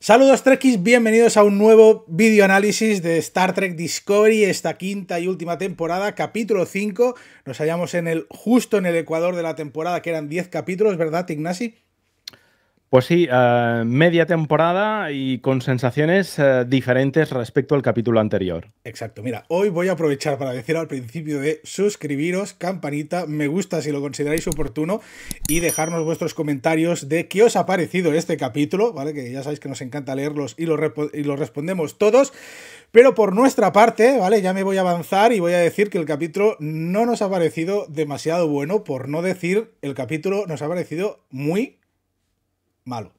Saludos Trekkies, bienvenidos a un nuevo video análisis de Star Trek Discovery, esta quinta y última temporada, capítulo 5. Nos hallamos en el justo en el ecuador de la temporada, que eran 10 capítulos, ¿verdad, Ignasi? Pues sí, uh, media temporada y con sensaciones uh, diferentes respecto al capítulo anterior. Exacto, mira, hoy voy a aprovechar para decir al principio de suscribiros, campanita, me gusta si lo consideráis oportuno y dejarnos vuestros comentarios de qué os ha parecido este capítulo, ¿vale? Que ya sabéis que nos encanta leerlos y los, y los respondemos todos. Pero por nuestra parte, ¿vale? Ya me voy a avanzar y voy a decir que el capítulo no nos ha parecido demasiado bueno, por no decir el capítulo nos ha parecido muy malo.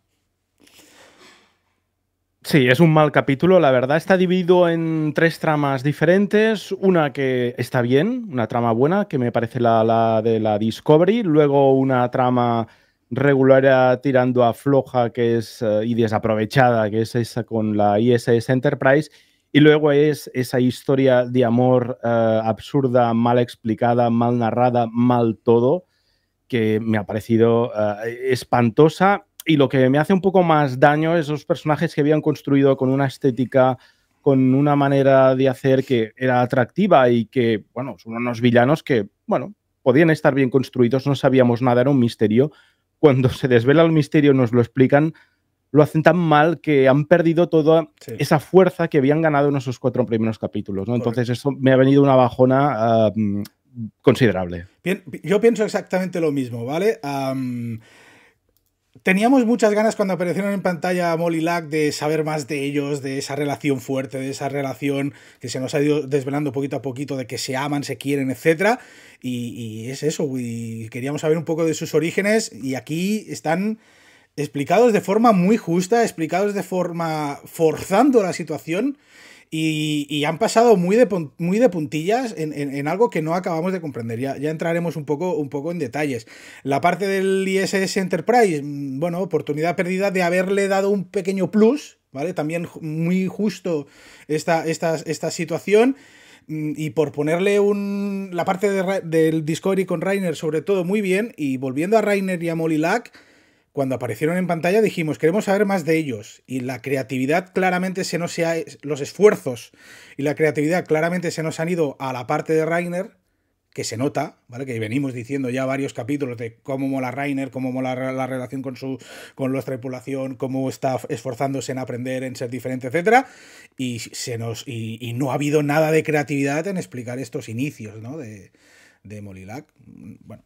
Sí, es un mal capítulo. La verdad está dividido en tres tramas diferentes. Una que está bien, una trama buena, que me parece la, de la Discovery. Luego una trama regular tirando a floja que es, uh, y desaprovechada, que es esa con la ISS Enterprise. Y luego es esa historia de amor uh, absurda, mal explicada, mal narrada, mal todo, que me ha parecido uh, espantosa y lo que me hace un poco más daño es esos personajes que habían construido con una estética, con una manera de hacer que era atractiva y que, bueno, son unos villanos que, bueno, podían estar bien construidos, no sabíamos nada, era un misterio. Cuando se desvela el misterio, nos lo explican, lo hacen tan mal que han perdido toda sí. esa fuerza que habían ganado en esos cuatro primeros capítulos. ¿no? Entonces, eso me ha venido una bajona uh, considerable. Bien, yo pienso exactamente lo mismo, ¿vale? Um, Teníamos muchas ganas cuando aparecieron en pantalla Molly Lack de saber más de ellos, de esa relación fuerte, de esa relación que se nos ha ido desvelando poquito a poquito, de que se aman, se quieren, etc. Y, y es eso, y queríamos saber un poco de sus orígenes y aquí están explicados de forma muy justa, explicados de forma forzando la situación y, han pasado muy de, muy de puntillas en, en, algo que no acabamos de comprender. Ya, ya entraremos un poco, un poco en detalles. La parte del ISS Enterprise, mm, bueno, oportunidad perdida de haberle dado un pequeño plus, ¿vale? También muy justo esta, esta, esta situación mm, y por ponerle un, la parte de, del Discovery con Rainer sobre todo muy bien y volviendo a Rainer y a Molly Lack, cuando aparecieron en pantalla dijimos, queremos saber más de ellos. Y la creatividad claramente se nos ha, los esfuerzos y la creatividad claramente se nos han ido a la parte de Rainer, que se nota, ¿vale? Que venimos diciendo ya varios capítulos de cómo mola Rainer, cómo mola la relación con su con la tripulación, cómo está esforzándose en aprender, en ser diferente, etcétera, y se nos y, y, no ha habido nada de creatividad en explicar estos inicios, ¿no? De, de Molilac. Bueno,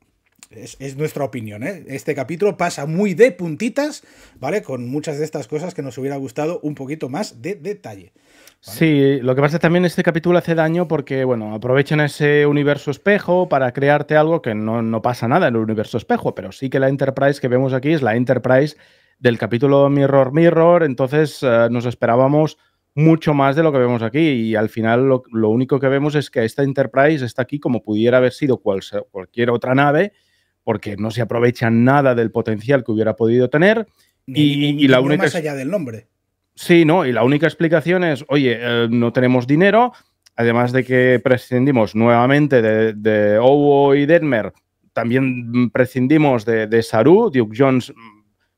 es, es, nuestra opinión, ¿eh? Este capítulo pasa muy de puntitas, ¿vale? Con muchas de estas cosas que nos hubiera gustado un poquito más de detalle. Sí, lo que pasa también este capítulo hace daño porque, bueno, aprovechan ese universo espejo para crearte algo que no, no pasa nada en el universo espejo, pero sí que la Enterprise que vemos aquí es la Enterprise del capítulo Mirror Mirror, entonces uh, nos esperábamos mucho más de lo que vemos aquí y al final lo, lo, único que vemos es que esta Enterprise está aquí como pudiera haber sido cual, cualquier otra nave porque no se aprovecha nada del potencial que hubiera podido tener. Ni, y, ni, y, la única. Más allá del nombre. Sí, ¿no? Y la única explicación es: oye, eh, no tenemos dinero, además de que prescindimos nuevamente de, de Owo y Detmer, también prescindimos de, de Saru. Duke Jones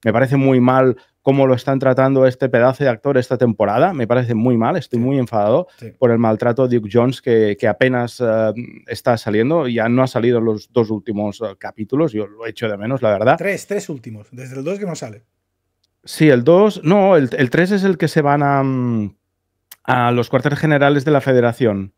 me parece muy mal cómo lo están tratando este pedazo de actor esta temporada. Me parece muy mal, estoy muy enfadado sí. por el maltrato de Duke Jones que, que apenas uh, está saliendo. Ya no ha salido en los dos últimos uh, capítulos, yo lo he hecho de menos, la verdad. Tres, tres últimos, desde el 2 que no sale. Sí, el 2, no, el 3 es el que se van a, mm, a los cuarteles generales de la federación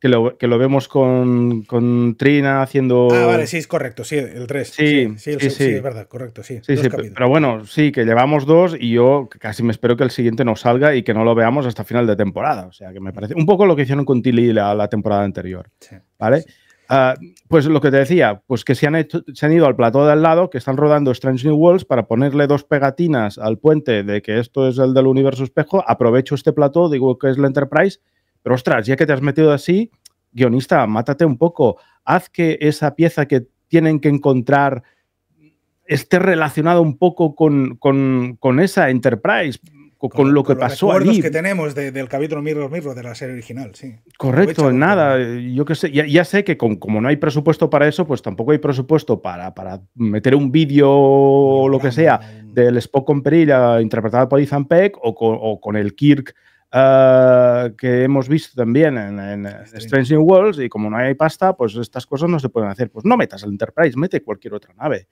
que lo, que lo vemos con, con, Trina haciendo. Ah, vale, sí, es correcto, sí, el 3. Sí, sí, sí, el, sí, sí, es verdad, correcto, sí. Sí, sí pero bueno, sí, que llevamos dos y yo casi me espero que el siguiente no salga y que no lo veamos hasta final de temporada. O sea, que me parece un poco lo que hicieron con Tilly la, la temporada anterior. Sí, ¿Vale? Uh, pues lo que te decía, pues que se han, hecho, se han ido al plató de al lado, que están rodando Strange New Worlds para ponerle dos pegatinas al puente de que esto es el del universo espejo. Aprovecho este plató, digo que es la Enterprise pero ostras, ya que te has metido así, guionista, mátate un poco, haz que esa pieza que tienen que encontrar esté relacionada un poco con, con, con esa Enterprise. con, lo que pasó los allí. que tenemos del capítulo Mirror Mirror de la serie original, sí. Correcto, nada. Yo que sé, ya, sé que como no hay presupuesto para eso, pues tampoco hay presupuesto para, para meter un vídeo o lo que sea del Spock con perilla interpretado por Ethan Peck o con, el Kirk eh, que hemos visto también en, Strange New Worlds y como no hay pasta, pues estas cosas no se pueden hacer. Pues no metas el Enterprise, mete cualquier otra nave,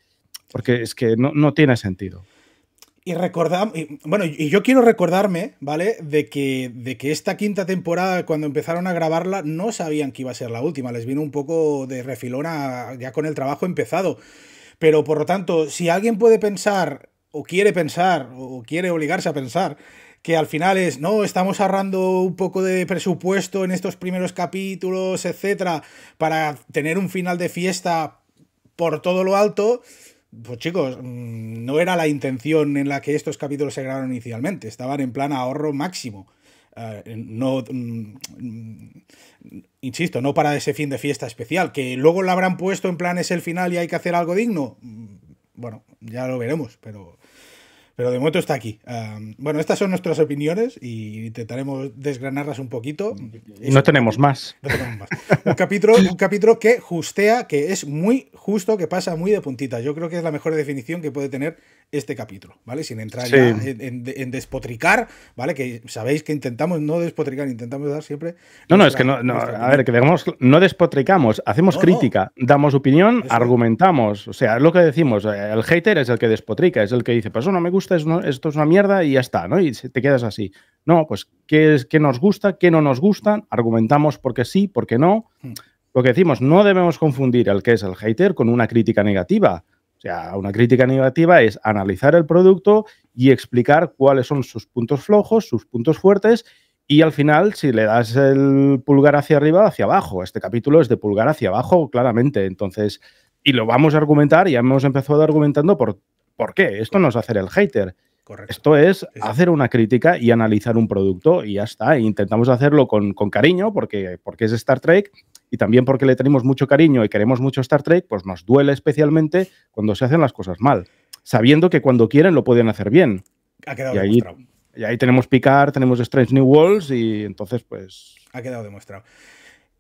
porque es que no, no tiene sentido. Y recordamos, bueno, y yo quiero recordarme, ¿vale? De que, de que esta quinta temporada, cuando empezaron a grabarla, no sabían que iba a ser la última. Les vino un poco de refilona ya con el trabajo empezado. Pero por lo tanto, si alguien puede pensar, o quiere pensar, o quiere obligarse a pensar, que al final es, no, estamos ahorrando un poco de presupuesto en estos primeros capítulos, etcétera, para tener un final de fiesta por todo lo alto pues chicos, mm, no era la intención en la que estos capítulos se grabaron inicialmente, estaban en plan ahorro máximo. Eh, no, mm, insisto, no para ese fin de fiesta especial, que luego lo habrán puesto en plan es el final y hay que hacer algo digno. Mm, bueno, ya lo veremos, pero pero de momento está aquí. bueno, estas son nuestras opiniones y intentaremos desgranarlas un poquito. No tenemos más. No tenemos más. un, capítulo, un capítulo que justea, que es muy justo, que pasa muy de puntita. Yo creo que es la mejor definición que puede tener este capítulo, ¿vale? Sin entrar ya en, despotricar, ¿vale? Que sabéis que intentamos no despotricar, intentamos dar siempre. No, no, es que no, a ver, que digamos, no despotricamos, hacemos crítica, damos opinión, argumentamos. O sea, es lo que decimos, eh, el hater es el que despotrica, es el que dice, pues eso no me gusta, esto es una mierda y ya está, ¿no? Y te quedas así. No, pues, ¿qué, es, qué nos gusta, qué no nos gusta? Argumentamos porque sí, porque no. Hmm. Lo que decimos, no debemos confundir el que es el hater con una crítica negativa. O sea, una crítica negativa es analizar el producto y explicar cuáles son sus puntos flojos, sus puntos fuertes y al final, si le das el pulgar hacia arriba, hacia abajo. Este capítulo es de pulgar hacia abajo, claramente. Entonces, y lo vamos a argumentar, ya hemos empezado argumentando por, por qué. Esto no es hacer el hater. Esto es hacer una crítica y analizar un producto y ya está. intentamos hacerlo con, cariño porque, porque es Star Trek y también porque le tenemos mucho cariño y queremos mucho Star Trek, pues nos duele especialmente cuando se hacen las cosas mal, sabiendo que cuando quieren lo pueden hacer bien. Ha quedado y ahí, Y ahí tenemos Picard, tenemos Strange New Worlds y entonces pues... Ha quedado demostrado.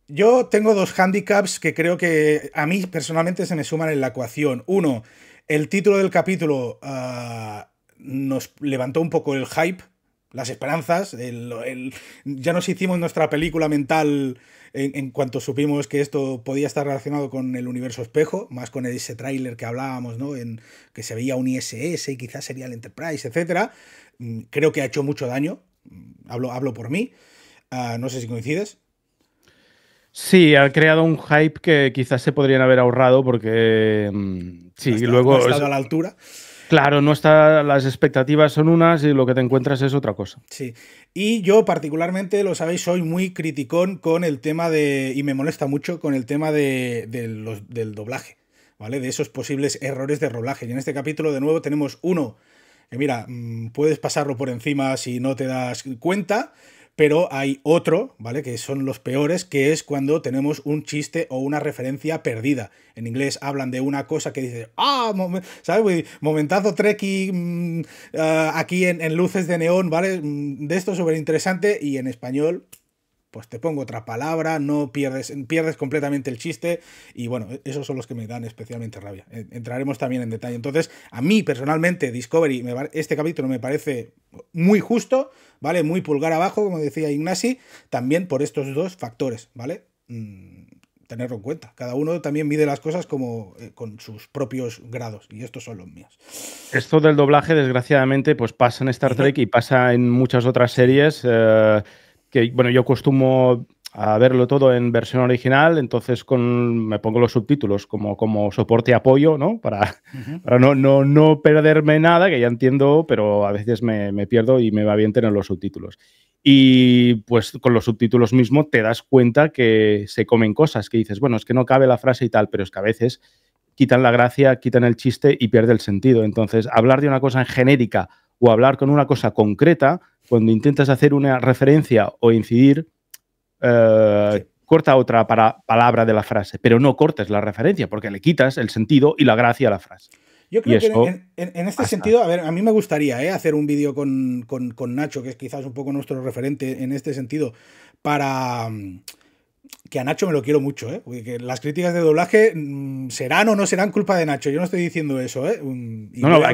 Yo tengo dos handicaps que creo que a mí personalmente se me suman en la ecuación. Uno, el título del capítulo ah, nos levantó un poco el hype, las esperanzas. ya nos hicimos nuestra película mental en, cuanto supimos que esto podía estar relacionado con el universo espejo, más con ese tráiler que hablábamos, ¿no? En que se veía un ISS y quizás sería el Enterprise, etc. Mm, creo que ha hecho mucho daño. Mm, hablo, hablo por mí. Ah, no sé si coincides. Sí, ha creado un hype que quizás se podrían haber ahorrado porque mm, sí, luego ha estado a la altura. Claro, no está, las expectativas son unas y lo que te encuentras es otra cosa. Sí. Y yo particularmente, lo sabéis, soy muy criticón con el tema de, y me molesta mucho con el tema de, del doblaje, ¿vale? De esos posibles errores de doblaje. Y en este capítulo, de nuevo, tenemos uno que, mira, mm, puedes pasarlo por encima si no te das cuenta, pero hay otro, ¿vale? Que son los peores, que es cuando tenemos un chiste o una referencia perdida. En inglés hablan de una cosa que dice, ah, ¿sabes? Momentazo treki mm, ah, aquí en, luces de neón, ¿vale? Mm, de esto súper interesante y en español pues te pongo otra palabra, no pierdes, pierdes completamente el chiste y bueno, esos son los que me dan especialmente rabia. Entraremos también en detalle. Entonces, a mí personalmente, Discovery, este capítulo me parece muy justo, ¿vale? Muy pulgar abajo, como decía Ignasi, también por estos dos factores, ¿vale? Mm, tenerlo en cuenta. Cada uno también mide las cosas como eh, con sus propios grados y estos son los míos. Esto del doblaje, desgraciadamente, pues pasa en Star Trek y pasa en muchas otras series. Eh, que bueno, yo acostumo a verlo todo en versión original, entonces con, me pongo los subtítulos como, como soporte y apoyo, ¿no? Para, para no, no, no, perderme nada, que ya entiendo, pero a veces me, me, pierdo y me va bien tener los subtítulos. Y pues con los subtítulos mismo te das cuenta que se comen cosas, que dices, bueno, es que no cabe la frase y tal, pero es que a veces quitan la gracia, quitan el chiste y pierde el sentido. Entonces, hablar de una cosa en genérica o hablar con una cosa concreta, cuando intentas hacer una referencia o incidir, eh, corta otra palabra de la frase, pero no cortes la referencia porque le quitas el sentido y la gracia a la frase. Yo creo que en, este sentido, a ver, a mí me gustaría ¿eh? hacer un vídeo con, con, Nacho, que es quizás un poco nuestro referente en este sentido, para, que a Nacho me lo quiero mucho, ¿eh? que las críticas de doblaje mm, serán o no serán culpa de Nacho. Yo no estoy diciendo eso, ¿eh? Y, lo,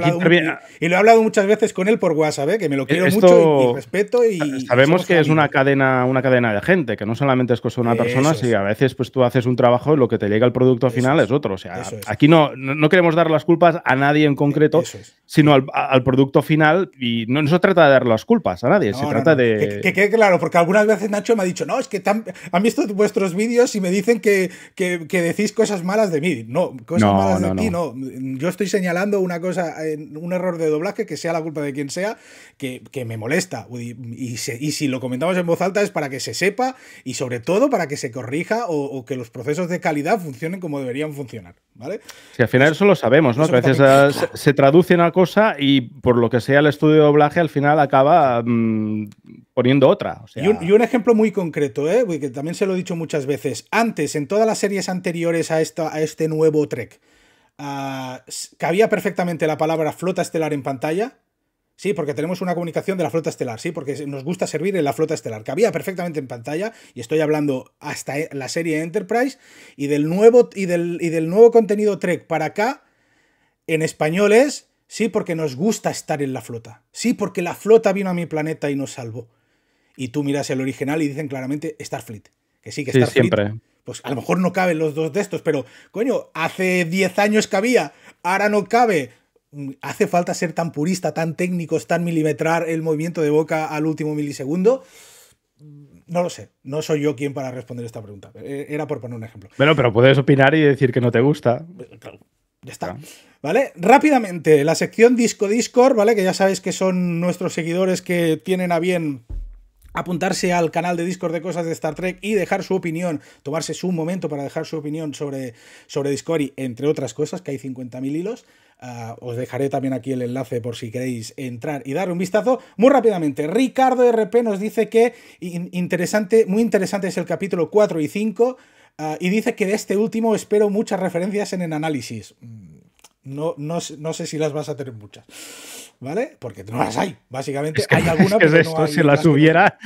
he hablado muchas veces con él por WhatsApp, ¿eh? Que me lo quiero mucho y, respeto. Y, sabemos que es una cadena, una cadena de gente, que no solamente es cosa de una persona, si a veces pues tú haces un trabajo y lo que te llega al producto final es, otro. O sea, aquí no, no queremos dar las culpas a nadie en concreto, sino al, producto final. Y no, se trata de dar las culpas a nadie, se trata de. Que, quede claro, porque algunas veces Nacho me ha dicho, no, es que han visto vuestros vídeos y me dicen que, decís cosas malas de mí. No, cosas malas de ti, no. Yo estoy señalando una cosa, un error de doblaje, que sea la culpa de quien sea, que, me molesta. Y, si lo comentamos en voz alta es para que se sepa y sobre todo para que se corrija o, que los procesos de calidad funcionen como deberían funcionar. ¿Vale? Si al final eso lo sabemos, ¿no? Que a veces se, traduce una cosa y por lo que sea el estudio de doblaje al final acaba mm, poniendo otra. y, un, ejemplo muy concreto, ¿eh? que también se lo he dicho muchas veces. Antes, en todas las series anteriores a, esta, a este nuevo Trek, ah, cabía perfectamente la palabra flota estelar en pantalla. Sí, porque tenemos una comunicación de la flota estelar, sí, porque nos gusta servir en la flota estelar. Cabía perfectamente en pantalla, y estoy hablando hasta e, la serie Enterprise, y del nuevo, y del, y del nuevo contenido Trek para acá, en español es, sí, porque nos gusta estar en la flota. Sí, porque la flota vino a mi planeta y nos salvó y tú miras el original y dicen claramente Starfleet. Que sí, que Starfleet. siempre. Pues a lo mejor no caben los dos de estos, pero coño, hace 10 años cabía, ahora no cabe. ¿Hace falta ser tan purista, tan técnicos, tan milimetrar el movimiento de boca al último milisegundo? No lo sé, no soy yo quien para responder esta pregunta. Eh, era por poner un ejemplo. Bueno, pero puedes opinar y decir que no te gusta. ya está. ¿Vale? Rápidamente, la sección Disco Discord, ¿vale? Que ya sabéis que son nuestros seguidores que tienen a bien apuntarse al canal de Discord de cosas de Star Trek y dejar su opinión, tomarse su momento para dejar su opinión sobre, sobre Discovery, entre otras cosas, que hay 50.000 hilos. Ah, os dejaré también aquí el enlace por si queréis entrar y dar un vistazo. Muy rápidamente, Ricardo RP nos dice que interesante, muy interesante es el capítulo 4 y 5 ah, y dice que de este último espero muchas referencias en el análisis. Mm, no, no, no sé si las vas a tener muchas. ¿Vale? Porque no las hay, básicamente. hay alguna, pero no hay si las hubiera.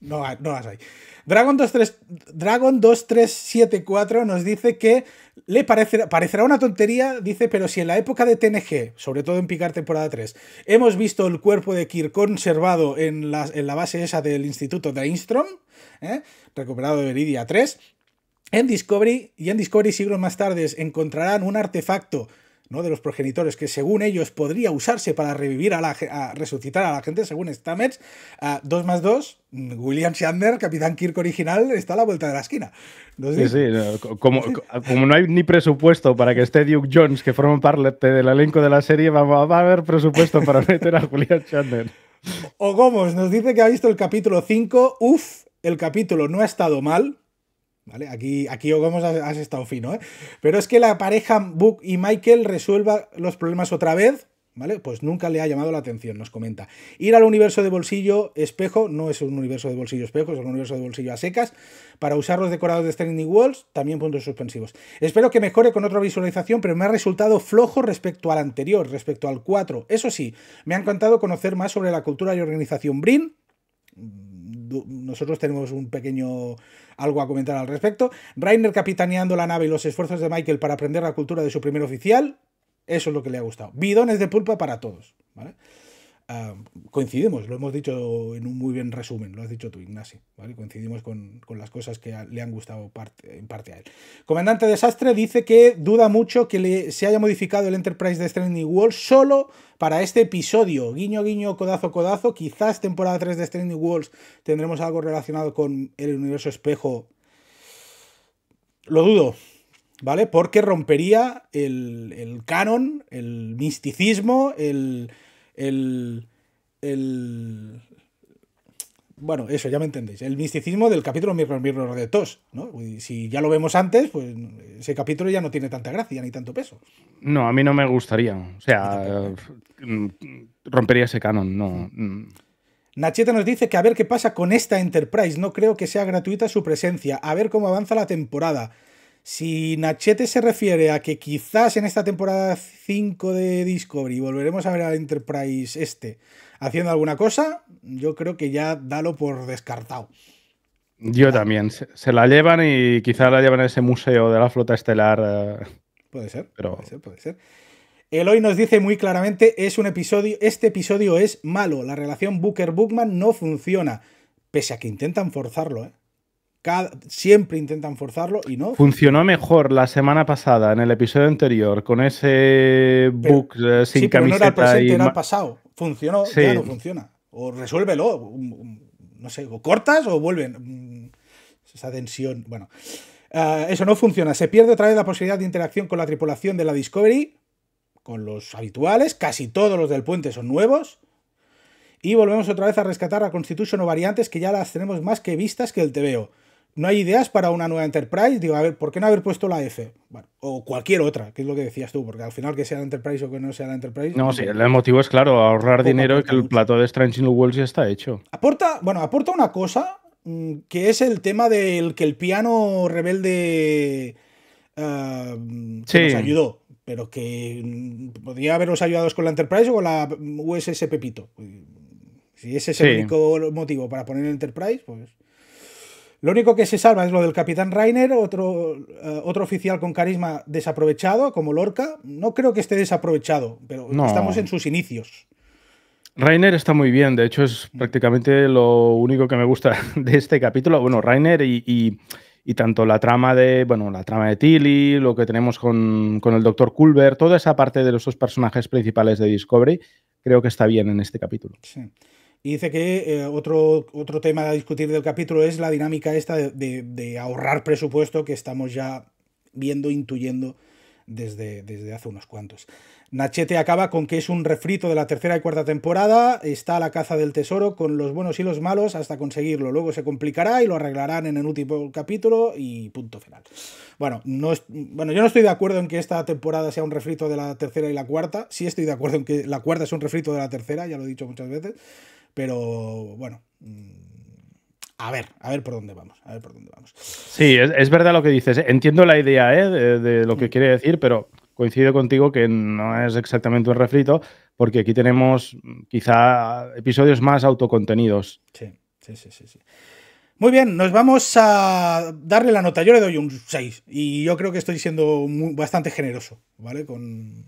No, no las hay. Dragon, 23, Dragon 2374 nos dice que le parecerá, parecerá una tontería, dice, pero si en la época de TNG, sobre todo en Picar temporada 3, hemos visto el cuerpo de Kirk conservado en la, en la base esa del Instituto de ¿eh? recuperado de Veridia 3, en Discovery y en Discovery siglos más tarde encontrarán un artefacto de los progenitores, que según ellos podría usarse para revivir a la resucitar a la gente, según Stamets, 2 más 2, William Shatner, Capitán Kirk original, está a la vuelta de la esquina. sí, sí, como, como, no hay ni presupuesto para que esté Duke Jones, que forma parte del elenco de la serie, va, va a haber presupuesto para meter a William Shatner. O Gomos nos dice que ha visto el capítulo 5, uff, el capítulo no ha estado mal, ¿Vale? Aquí, aquí has, has estado fino, ¿eh? Pero es que la pareja Book y Michael resuelva los problemas otra vez, ¿vale? Pues nunca le ha llamado la atención, nos comenta. Ir al universo de bolsillo espejo, no es un universo de bolsillo espejo, es un universo de bolsillo a secas, para usar los decorados de Standing Walls, también puntos suspensivos. Espero que mejore con otra visualización, pero me ha resultado flojo respecto al anterior, respecto al 4. Eso sí, me ha encantado conocer más sobre la cultura y organización Brin nosotros tenemos un pequeño algo a comentar al respecto. Rainer capitaneando la nave y los esfuerzos de Michael para aprender la cultura de su primer oficial. Eso es lo que le ha gustado. Bidones de pulpa para todos. ¿vale? Ah, coincidimos, lo hemos dicho en un muy bien resumen, lo has dicho tú, Ignacio. Coincidimos con, las cosas que le han gustado en parte a él. Comandante Desastre dice que duda mucho que se haya modificado el Enterprise de Stranding World solo para este episodio. Guiño, guiño, codazo, codazo. Quizás temporada 3 de Stranding Worlds tendremos algo relacionado con el universo espejo. Lo dudo, ¿vale? Porque rompería el, el canon, el misticismo, el el, bueno, eso ya me entendéis. El misticismo del capítulo Mirror Mirror de Tos, ¿no? Si ya lo vemos antes, pues ese capítulo ya no tiene tanta gracia ni tanto peso. No, a mí no me gustaría. O sea, rompería ese canon, no. Nacheta nos dice que a ver qué pasa con esta Enterprise. No creo que sea gratuita su presencia. A ver cómo avanza la temporada. Si Nachete se refiere a que quizás en esta temporada 5 de Discovery volveremos a ver al Enterprise este haciendo alguna cosa, yo creo que ya dalo por descartado. Yo también. Se, la llevan y quizás la llevan a ese museo de la flota estelar. Eh, puede ser, pero... puede ser, puede ser. Eloy nos dice muy claramente, es un episodio, este episodio es malo, la relación Booker-Bookman no funciona, pese a que intentan forzarlo, ¿eh? Siempre intentan forzarlo y no. Funcionó mejor la semana pasada, en el episodio anterior, con ese book eh, sin sí, pero no era el presente, era el pasado. Funcionó, ya no funciona. O resuélvelo, no sé, o cortas o vuelven. Esa tensión, bueno. Ah, eso no funciona. Se pierde otra vez la posibilidad de interacción con la tripulación de la Discovery, con los habituales. Casi todos los del puente son nuevos. Y volvemos otra vez a rescatar a Constitution o variantes que ya las tenemos más que vistas que el TVO no hay ideas para una nueva Enterprise. Digo, a ver, ¿por qué no haber puesto la F? o cualquier otra, que es lo que decías tú, porque al final que sea la Enterprise o que no sea la Enterprise. No, sí, el motivo es claro, ahorrar dinero y que el plato de Strange New Worlds ya está hecho. Aporta, bueno, aporta una cosa mm, que es el tema del que el piano rebelde uh, nos ayudó, pero que mm, podría haberos ayudado con la Enterprise o con la USS Pepito. Si ese es el único motivo para poner Enterprise, pues. Lo único que se salva es lo del capitán Rainer, otro, eh, otro oficial con carisma desaprovechado, como Lorca. No creo que esté desaprovechado, pero estamos en sus inicios. Rainer está muy bien, de hecho es prácticamente lo único que me gusta de este capítulo. Bueno, Rainer y, tanto la trama de, bueno, la trama de Tilly, lo que tenemos con, con el Dr. Culver, toda esa parte de los dos personajes principales de Discovery, creo que está bien en este capítulo. Sí. Y dice que eh, otro, otro tema a discutir del capítulo es la dinámica esta de, ahorrar presupuesto que estamos ya viendo, intuyendo desde, desde hace unos cuantos. Nachete acaba con que es un refrito de la tercera y cuarta temporada, está a la caza del tesoro con los buenos y los malos hasta conseguirlo. Luego se complicará y lo arreglarán en el último capítulo y punto final. Bueno, no bueno, yo no estoy de acuerdo en que esta temporada sea un refrito de la tercera y la cuarta. Sí estoy de acuerdo en que la cuarta es un refrito de la tercera, ya lo he dicho muchas veces. Pero bueno, mm, a ver, a ver por dónde vamos, a ver por dónde vamos. Sí, es, verdad lo que dices. ¿eh? Entiendo la idea ¿eh? de, lo que mm. quiere decir, pero coincido contigo que no es exactamente un refrito, porque aquí tenemos mm, quizá episodios más autocontenidos. Sí, sí, sí, sí. Muy bien, nos vamos a darle la nota. Yo le doy un 6 y yo creo que estoy siendo bastante generoso, ¿vale? Con...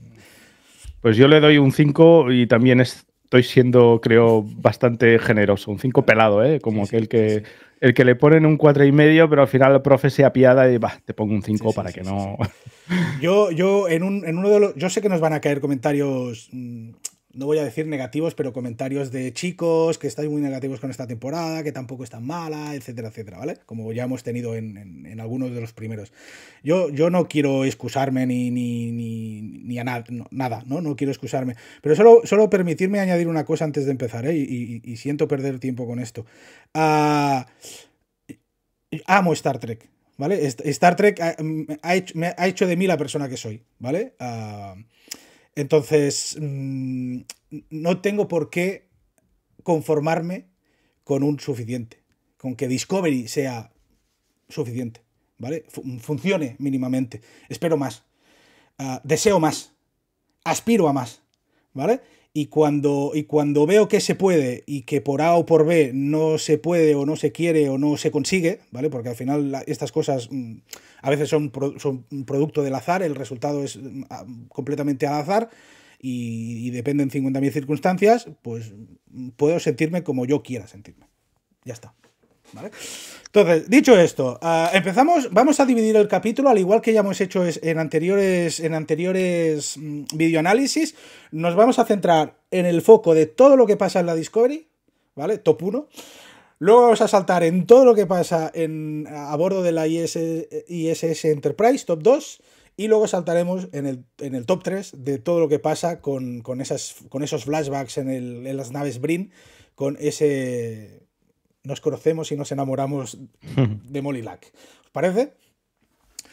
Pues yo le doy un 5 y también es estoy siendo, creo, bastante generoso. Un 5 pelado, ¿eh? Como aquel que, el que le ponen un 4 y medio, pero al final el profe se apiada y va, te pongo un 5 para que no. Yo, yo en, un, en uno de los. Yo sé que nos van a caer comentarios mm, no voy a decir negativos, pero comentarios de chicos que estáis muy negativos con esta temporada, que tampoco es tan mala, etcétera, etcétera, ¿vale? Como ya hemos tenido en, algunos de los primeros. Yo, yo no quiero excusarme ni, ni, ni, a nada, no, no quiero excusarme. Pero solo, solo permitirme añadir una cosa antes de empezar, ¿eh? Y, siento perder tiempo con esto. Ah, amo Star Trek, ¿vale? Star Trek ha, hecho, me ha hecho de mí la persona que soy, ¿vale? Ah, entonces, mm, no tengo por qué conformarme con un suficiente, con que Discovery sea suficiente, ¿vale? funcione mínimamente. Espero más, ah, deseo más, aspiro a más, ¿vale? Y cuando, y cuando veo que se puede y que por A o por B no se puede o no se quiere o no se consigue, ¿vale? Porque al final estas cosas mm, a veces son, son producto del azar, el resultado es mm, completamente al azar y, y dependen 50.000 circunstancias, pues puedo sentirme como yo quiera sentirme. Ya está. Entonces, dicho esto, ah, empezamos, vamos a dividir el capítulo, al igual que ya hemos hecho en anteriores, en anteriores mm, videoanálisis, nos vamos a centrar en el foco de todo lo que pasa en la Discovery, ¿vale? Top 1. Luego vamos a saltar en todo lo que pasa en, a bordo de la ISS Enterprise, top 2. Y luego saltaremos en el, en el top 3 de todo lo que pasa con, esas, con esos flashbacks en, en las naves Brin, con ese nos conocemos y nos enamoramos de Molly Lack. ¿Os parece?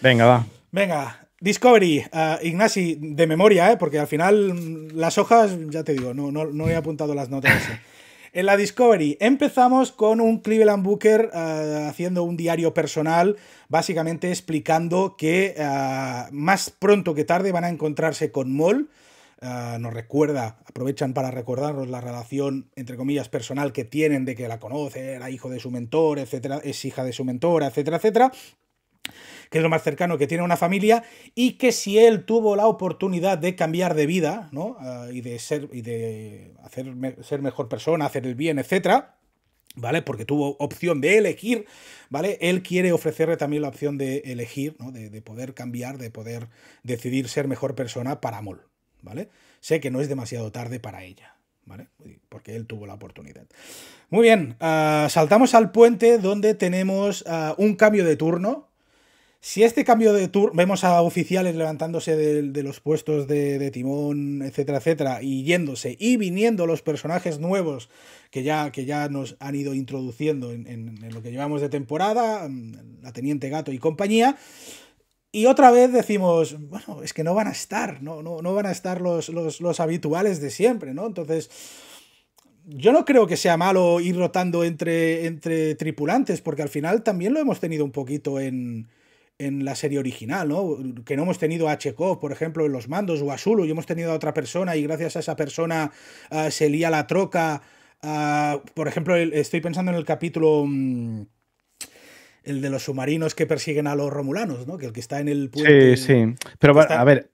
Venga, va. Venga, Discovery, uh, Ignasi, de memoria, ¿eh? porque al final las hojas, ya te digo, no, no, he apuntado las notas. En la Discovery empezamos con un Cleveland Booker eh, haciendo un diario personal, básicamente explicando que eh, más pronto que tarde van a encontrarse con Moll. Eh, nos recuerda, aprovechan para recordarnos la relación, entre comillas, personal que tienen de que la conoce, era hijo de su mentor, etcétera, es hija de su mentora, etcétera, etcétera que es lo más cercano que tiene una familia, y que si él tuvo la oportunidad de cambiar de vida, ¿no? Ah, y de ser, y de hacer, ser mejor persona, hacer el bien, etcétera, ¿vale? Porque tuvo opción de elegir, ¿vale? Él quiere ofrecerle también la opción de elegir, ¿no? De, poder cambiar, de poder decidir ser mejor persona para Mol, ¿vale? Sé que no es demasiado tarde para ella. ¿Vale? Porque él tuvo la oportunidad. Muy bien, ah, saltamos al puente donde tenemos ah, un cambio de turno, si este cambio de tour, vemos a oficiales levantándose de, los puestos de, timón, etcétera, etcétera, y yéndose, y viniendo los personajes nuevos que ya, que ya nos han ido introduciendo en, lo que llevamos de temporada, mm, la Teniente Gato y compañía, y otra vez decimos, bueno, es que no van a estar, no, no, no van a estar los, los habituales de siempre, ¿no? Entonces yo no creo que sea malo ir rotando entre, entre tripulantes, porque al final también lo hemos tenido un poquito en, en la serie original, ¿no? Que no hemos tenido a Chekhov, por ejemplo, en los mandos, o a Zulu, y hemos tenido a otra persona, y gracias a esa persona se lía la troca. Ah, por ejemplo, estoy pensando en el capítulo. Mm, el de los submarinos que persiguen a los romulanos, ¿no? Que el que está en el puente. Sí, sí. Pero a ver,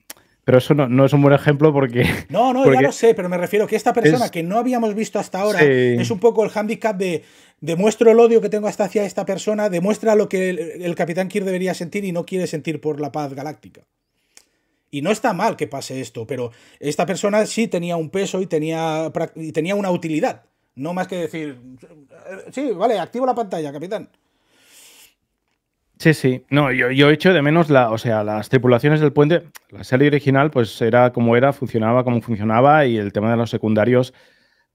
pero eso no, es un buen ejemplo porque. No, no, ya lo sé, pero me refiero que esta persona que no habíamos visto hasta ahora es un poco el handicap de demuestro el odio que tengo hasta hacia esta persona, demuestra lo que el, Capitán Kirk debería sentir y no quiere sentir por la paz galáctica. Y no está mal que pase esto, pero esta persona sí tenía un peso y tenía, y tenía una utilidad. No más que decir, sí, vale, activo la pantalla, capitán. Sí, sí. No, yo, yo hecho de menos la, o sea, las tripulaciones del puente. La serie original, pues era como era, funcionaba como funcionaba, y el tema de los secundarios,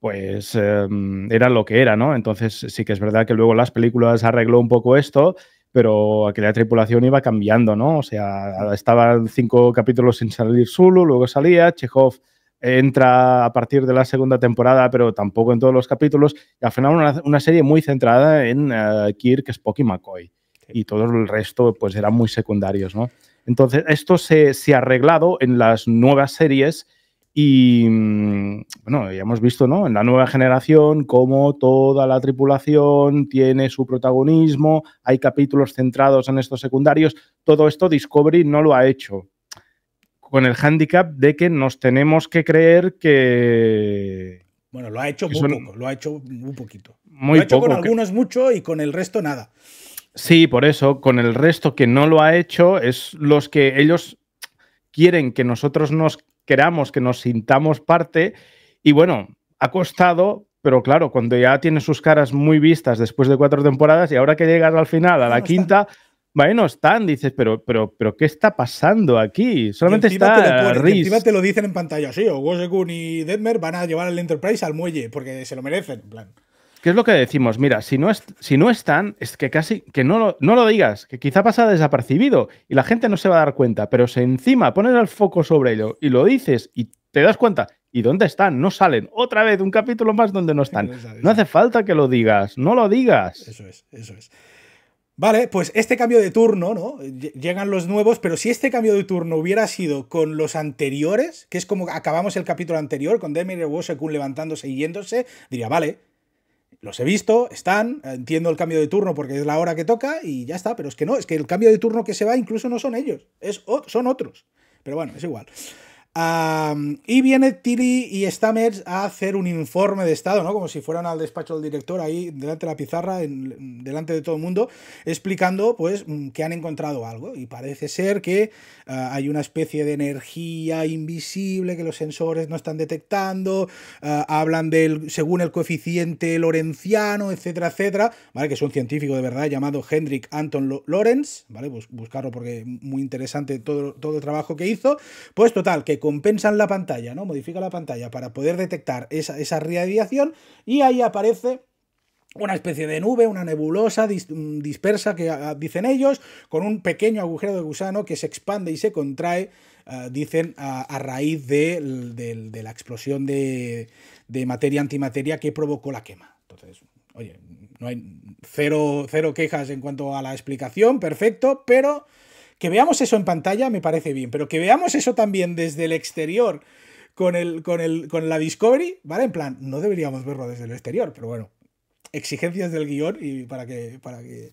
pues em, era lo que era, ¿no? Entonces sí que es verdad que luego las películas arregló un poco esto, pero aquella tripulación iba cambiando, ¿no? O sea, estaban cinco capítulos sin salir Zulu, luego salía, Chekhov entra a partir de la segunda temporada, pero tampoco en todos los capítulos, y al final una, serie muy centrada en uh, Kirk, Spock y McCoy y todo el resto pues eran muy secundarios, ¿no? Entonces, esto se, ha arreglado en las nuevas series y, mm, bueno, ya hemos visto, ¿no? En la nueva generación cómo toda la tripulación tiene su protagonismo, hay capítulos centrados en estos secundarios, todo esto Discovery no lo ha hecho con el hándicap de que nos tenemos que creer que... Bueno, lo ha hecho muy poco, lo ha hecho muy poquito. Muy lo ha hecho con algunos mucho y con el resto nada. Sí, por eso, con el resto que no lo ha hecho, es los que ellos quieren que nosotros nos queramos, que nos sintamos parte. Y bueno, ha costado, pero claro, cuando ya tiene sus caras muy vistas después de cuatro temporadas y ahora que llegas al final, a la quinta, bueno, están, dices, pero, pero, pero, ¿qué está pasando aquí? Solamente está te encima te lo dicen en pantalla, sí, o Gosekun y Detmer van a llevar el Enterprise al muelle, porque se lo merecen, en plan. ¿Qué es lo que decimos? Mira, si no, es, si no están, es que casi que no lo, no lo digas, que quizá pasa desapercibido y la gente no se va a dar cuenta, pero si encima pones el foco sobre ello y lo dices y te das cuenta, ¿y dónde están? No salen. Otra vez, un capítulo más donde no están. No hace falta que lo digas, no lo digas. Eso es, eso es. Vale, pues este cambio de turno, ¿no? Llegan los nuevos, pero si este cambio de turno hubiera sido con los anteriores, que es como acabamos el capítulo anterior, con Demir y Wosekun levantándose y yéndose, diría, vale, los he visto, están, entiendo el cambio de turno porque es la hora que toca y ya está, pero es que no, es que el cambio de turno que se va incluso no son ellos, es, son otros. Pero bueno, es igual y viene Tilly y Stammers a hacer un informe de estado, ¿no? Como si fueran al despacho del director ahí delante de la pizarra, en, delante de todo el mundo, explicando pues mm, que han encontrado algo. Y parece ser que ah, hay una especie de energía invisible que los sensores no están detectando. Ah, hablan del, según el coeficiente lorenciano, etcétera, etcétera. ¿Vale? Que es un científico de verdad llamado Hendrik Anton Lorenz, ¿vale? buscarlo porque muy interesante todo, todo el trabajo que hizo. Pues total, que compensan la pantalla, ¿no? Modifica la pantalla para poder detectar esa, esa radiación y ahí aparece una especie de nube, una nebulosa dispersa que ah, dicen ellos, con un pequeño agujero de gusano que se expande y se contrae, ah, dicen, a, raíz de, la explosión de, de materia-antimateria que provocó la quema. Entonces, oye, no hay cero, cero quejas en cuanto a la explicación, perfecto, pero que veamos eso en pantalla me parece bien, pero que veamos eso también desde el exterior con, el, con, el, con la Discovery, ¿vale? En plan, no deberíamos verlo desde el exterior, pero bueno, exigencias del guion y para que, para que,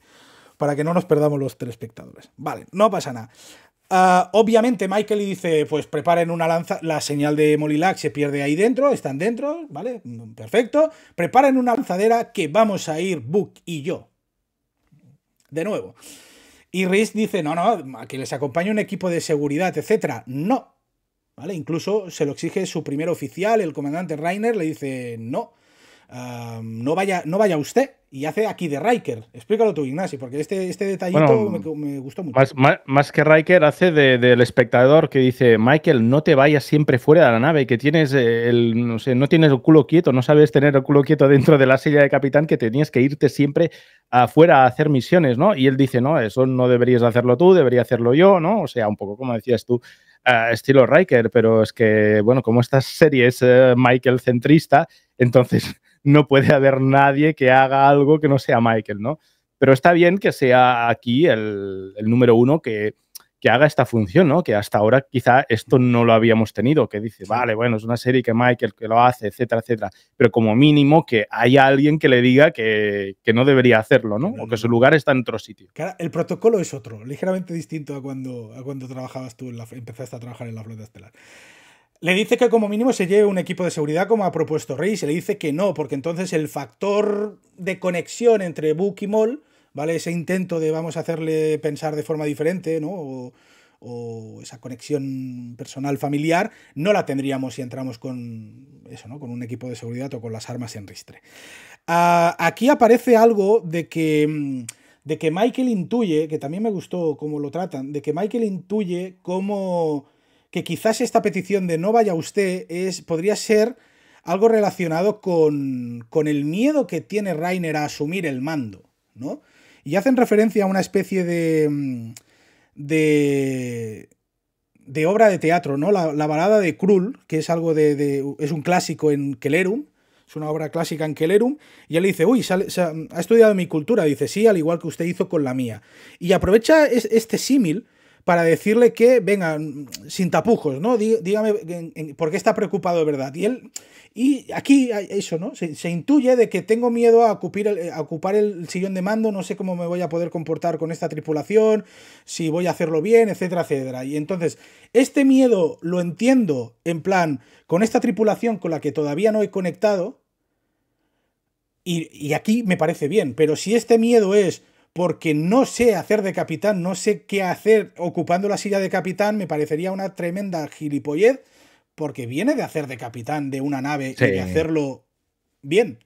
para que no nos perdamos los telespectadores. Vale, no pasa nada. Ah, obviamente Michael dice, pues preparen una lanza, la señal de Molilac se pierde ahí dentro, están dentro, ¿vale? Perfecto. Preparen una lanzadera que vamos a ir Book y yo. De nuevo. Y Rhys dice, no, no, que les acompañe un equipo de seguridad, etcétera. No. ¿Vale? Incluso se lo exige su primer oficial, el comandante Rainer, le dice, no no, vaya, no vaya usted y hace aquí de Riker. Explícalo tú, Ignasi, porque este, este detallito me, gustó mucho. Más, que Riker hace del espectador que dice, Michael, no te vayas siempre fuera de la nave, que tienes el, no sé, no tienes el culo quieto, no sabes tener el culo quieto dentro de la silla de capitán, que tenías que irte siempre afuera a hacer misiones, ¿no? Y él dice, no, eso no deberías hacerlo tú, debería hacerlo yo, ¿no? O sea, un poco como decías tú, estilo Riker, pero es que, bueno, como esta serie es eh, Michael centrista, entonces no puede haber nadie que haga algo que no sea Michael, ¿no? Pero está bien que sea aquí el, número uno que, haga esta función, ¿no? Que hasta ahora quizá esto no lo habíamos tenido, que dice, vale, bueno, es una serie que Michael que lo hace, etcétera, etcétera, pero como mínimo que haya alguien que le diga que, no debería hacerlo, ¿no? O que su lugar está en otro sitio. el protocolo es otro, ligeramente distinto a cuando, a cuando trabajabas tú, en la, empezaste a trabajar en la flota estelar. Le dice que como mínimo se lleve un equipo de seguridad como ha propuesto Rey, se le dice que no, porque entonces el factor de conexión entre Book y Moll, ¿vale? Ese intento de vamos a hacerle pensar de forma diferente, ¿no? O, esa conexión personal familiar, no la tendríamos si entramos con eso, ¿no? Con un equipo de seguridad o con las armas en ristre. Ah, aquí aparece algo de que, de que Michael intuye, que también me gustó cómo lo tratan, de que Michael intuye cómo que quizás esta petición de no vaya usted es, podría ser algo relacionado con, con el miedo que tiene Rainer a asumir el mando, ¿no? Y hacen referencia a una especie de. Mm, de. de obra de teatro, ¿no? La, balada de Krull, que es algo de, es un clásico en Kelerum, es una obra clásica en Kelerum, y él dice, uy, ha estudiado mi cultura, dice, sí, al igual que usted hizo con la mía. Y aprovecha este símil para decirle que, venga, sin tapujos, ¿no? Dígame por qué está preocupado de verdad. Y él, y aquí eso, ¿no? Se, intuye de que tengo miedo a ocupar, el, sillón de mando, no sé cómo me voy a poder comportar con esta tripulación, si voy a hacerlo bien, etcétera, etcétera. Y entonces, este miedo lo entiendo en plan, con esta tripulación con la que todavía no he conectado, y aquí me parece bien, pero si este miedo es porque no sé hacer de capitán, no sé qué hacer ocupando la silla de capitán, me parecería una tremenda gilipollez, porque viene de hacer de capitán de una nave y de hacerlo bien.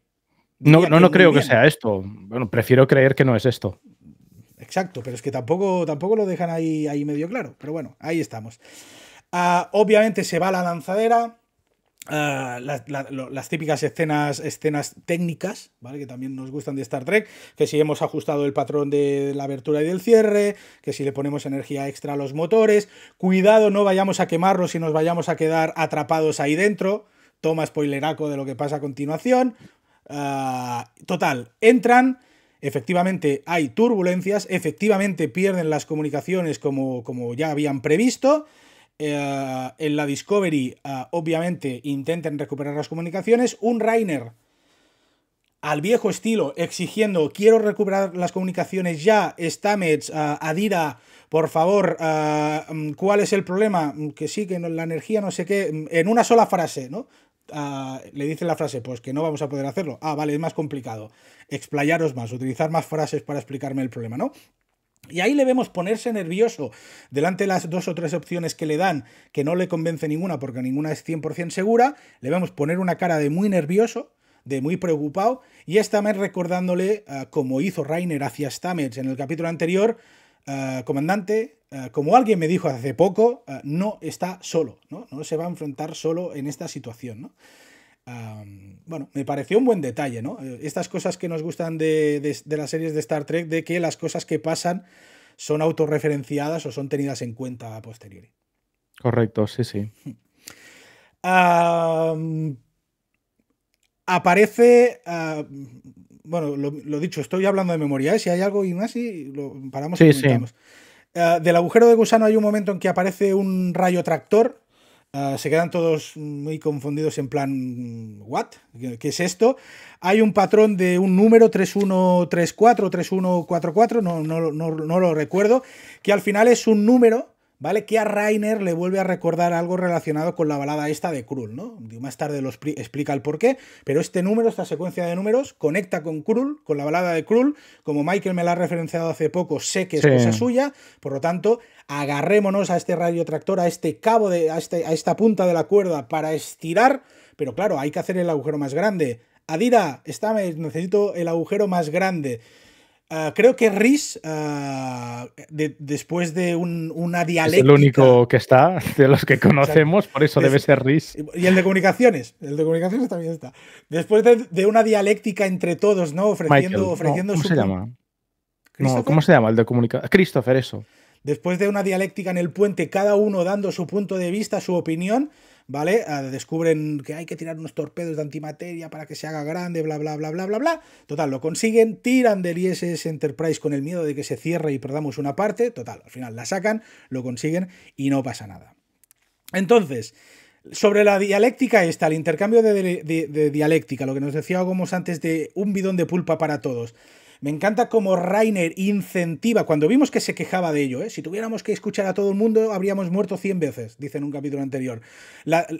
No, no, no creo que sea esto. Bueno, prefiero creer que no es esto. Exacto, pero es que tampoco, tampoco lo dejan ahí, ahí medio claro. Pero bueno, ahí estamos. Ah, obviamente se va Ah, las típicas escenas, escenas técnicas, ¿vale? Que también nos gustan de Star Trek, que si hemos ajustado el patrón de la abertura y del cierre, que si le ponemos energía extra a los motores, cuidado, no vayamos a quemarlos y nos vayamos a quedar atrapados ahí dentro. Toma spoileraco de lo que pasa a continuación. Ah, total, entran. Efectivamente hay turbulencias, efectivamente pierden las comunicaciones como, como ya habían previsto. Eh, en la Discovery, eh, obviamente, intenten recuperar las comunicaciones. Un Rainer al viejo estilo, exigiendo quiero recuperar las comunicaciones ya, Stamets, uh, Adira, por favor, mm, ¿cuál es el problema? Mm, que sí, que la energía no sé qué, mm, en una sola frase, ¿no? le dice la frase, pues que no vamos a poder hacerlo. Ah, vale, es más complicado. Explayaros más, utilizar más frases para explicarme el problema, ¿no? Y ahí le vemos ponerse nervioso delante de las dos o tres opciones que le dan, que no le convence ninguna porque ninguna es 100% segura, le vemos poner una cara de muy nervioso, de muy preocupado, y Stamets recordándole, uh, como hizo Rainer hacia Stamets en el capítulo anterior, uh, comandante, uh, como alguien me dijo hace poco, no está solo, ¿no? no se va a enfrentar solo en esta situación. Bueno, me pareció un buen detalle, ¿no? Eh, estas cosas que nos gustan de, las series de Star Trek, de que las cosas que pasan son autorreferenciadas o son tenidas en cuenta a posteriori. Correcto, sí, sí. aparece. Ah, bueno, lo, dicho, estoy hablando de memoria. ¿eh? Si hay algo y más, lo paramos y comentamos. Ah, del agujero de gusano hay un momento en que aparece un rayo tractor. Ah, se quedan todos muy confundidos en plan, ¿what? ¿Qué, es esto? Hay un patrón de un número 3134, 3144, no, no, no, no lo recuerdo, que al final es un número ¿vale? Que a Rainer le vuelve a recordar algo relacionado con la balada esta de Krull, ¿no? Más tarde lo explica el porqué, pero este número, esta secuencia de números, conecta con Krull, con la balada de Krull, como Michael me la ha referenciado hace poco, sé que es cosa suya, por lo tanto, agarrémonos a este radio tractor, a este cabo, de, a, este, a esta punta de la cuerda para estirar, pero claro, hay que hacer el agujero más grande. Adira, está, necesito el agujero más grande. Ah, creo que Riz, ah, después de una dialéctica. Es el único que está de los que conocemos, por eso debe ser Riz. Y el de comunicaciones. El de comunicaciones también está. Después de, una dialéctica entre todos, ¿no? Ofreciendo, ofreciendo ¿Cómo se llama? ¿Cómo se llama el de comunicaciones? Christopher, eso. Después de una dialéctica en el puente, cada uno dando su punto de vista, su opinión, ¿vale? Ah, descubren que hay que tirar unos torpedos de antimateria para que se haga grande, bla, bla, bla, bla, bla, bla. Total, lo consiguen, tiran del ISS Enterprise con el miedo de que se cierre y perdamos una parte. Total, al final la sacan, lo consiguen y no pasa nada. Entonces, sobre la dialéctica esta, el intercambio de, de dialéctica, lo que nos decía Gomos antes de un bidón de pulpa para todos. Me encanta cómo Rainer incentiva, cuando vimos que se quejaba de ello, ¿eh? si tuviéramos que escuchar a todo el mundo habríamos muerto 100 veces, dice en un capítulo anterior.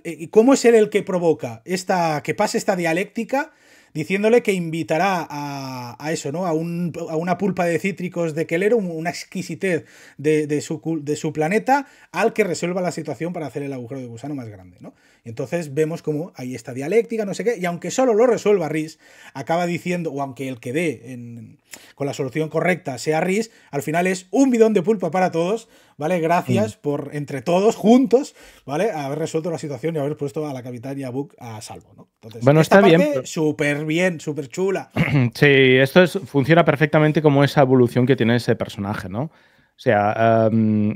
Eh, ¿Cómo es él el que provoca esta, que pase esta dialéctica? diciéndole que invitará a, eso, ¿no? A, una pulpa de cítricos de Keller, una exquisitez de, su, de, su, planeta, al que resuelva la situación para hacer el agujero de gusano más grande, ¿no? Entonces vemos como hay esta dialéctica, no sé qué, y aunque solo lo resuelva Riz, acaba diciendo, o aunque el que dé con la solución correcta sea Riz, al final es un bidón de pulpa para todos, ¿vale? Gracias mm. por, entre todos, juntos, ¿vale? Haber resuelto la situación y haber puesto a la capitán y a Book a salvo, ¿no? Entonces, bueno, está bien. Súper bien, súper chula. Sí, esto es, funciona perfectamente como esa evolución que tiene ese personaje, ¿no? O sea,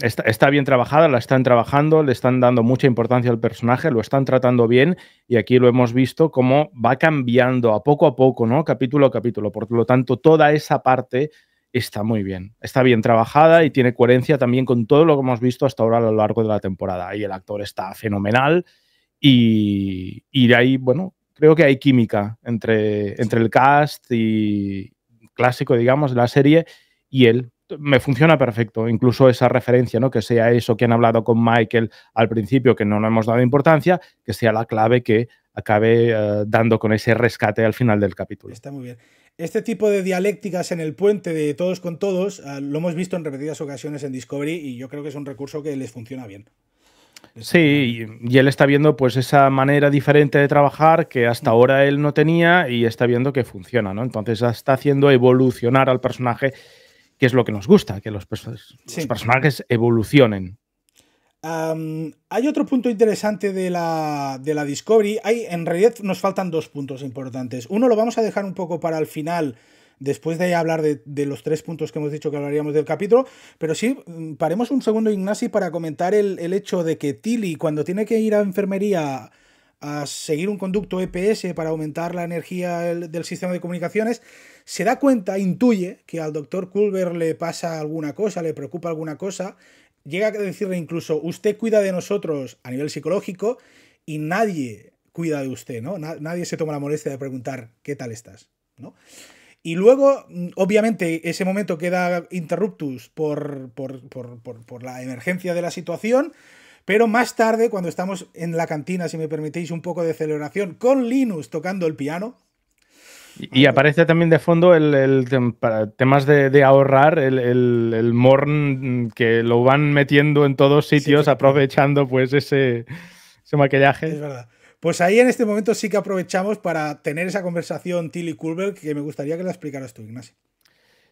está, bien trabajada, la están trabajando, le están dando mucha importancia al personaje, lo están tratando bien y aquí lo hemos visto cómo va cambiando a poco a poco, ¿no? Capítulo a capítulo. Por lo tanto, toda esa parte está muy bien. Está bien trabajada y tiene coherencia también con todo lo que hemos visto hasta ahora a lo largo de la temporada. Y el actor está fenomenal y, y de ahí, bueno, creo que hay química entre, entre el cast y clásico, digamos, de la serie y él me funciona perfecto. Incluso esa referencia, ¿no? Que sea eso que han hablado con Michael al principio, que no le hemos dado importancia, que sea la clave que acabe eh, dando con ese rescate al final del capítulo. Está muy bien. Este tipo de dialécticas en el puente de todos con todos eh, lo hemos visto en repetidas ocasiones en Discovery y yo creo que es un recurso que les funciona bien. Sí, y él está viendo pues esa manera diferente de trabajar que hasta ahora él no tenía y está viendo que funciona, ¿no? Entonces está haciendo evolucionar al personaje que es lo que nos gusta, que los, personajes evolucionen. hay otro punto interesante de la, de la Discovery. Hay, en realidad nos faltan dos puntos importantes. Uno lo vamos a dejar un poco para el final, después de hablar de, los tres puntos que hemos dicho que hablaríamos del capítulo. Pero sí, mm, paremos un segundo, Ignasi, para comentar el, el hecho de que Tilly, cuando tiene que ir a enfermería a seguir un conducto EPS para aumentar la energía del sistema de comunicaciones, se da cuenta, intuye que al doctor Culver le pasa alguna cosa, le preocupa alguna cosa, llega a decirle incluso, usted cuida de nosotros a nivel psicológico y nadie cuida de usted, ¿no? Nadie se toma la molestia de preguntar, ¿qué tal estás? ¿no? Y luego, mm, obviamente, ese momento queda interruptus por, por, por, por la emergencia de la situación, pero más tarde, cuando estamos en la cantina, si me permitéis un poco de celebración, con Linus tocando el piano. Y, aparece también de fondo el, para temas de, ahorrar, el, el, morn que lo van metiendo en todos sitios, aprovechando pues ese, ese maquillaje. Es verdad. Pues ahí en este momento sí que aprovechamos para tener esa conversación Tilly Culver que me gustaría que la explicaras tú, Ignacio.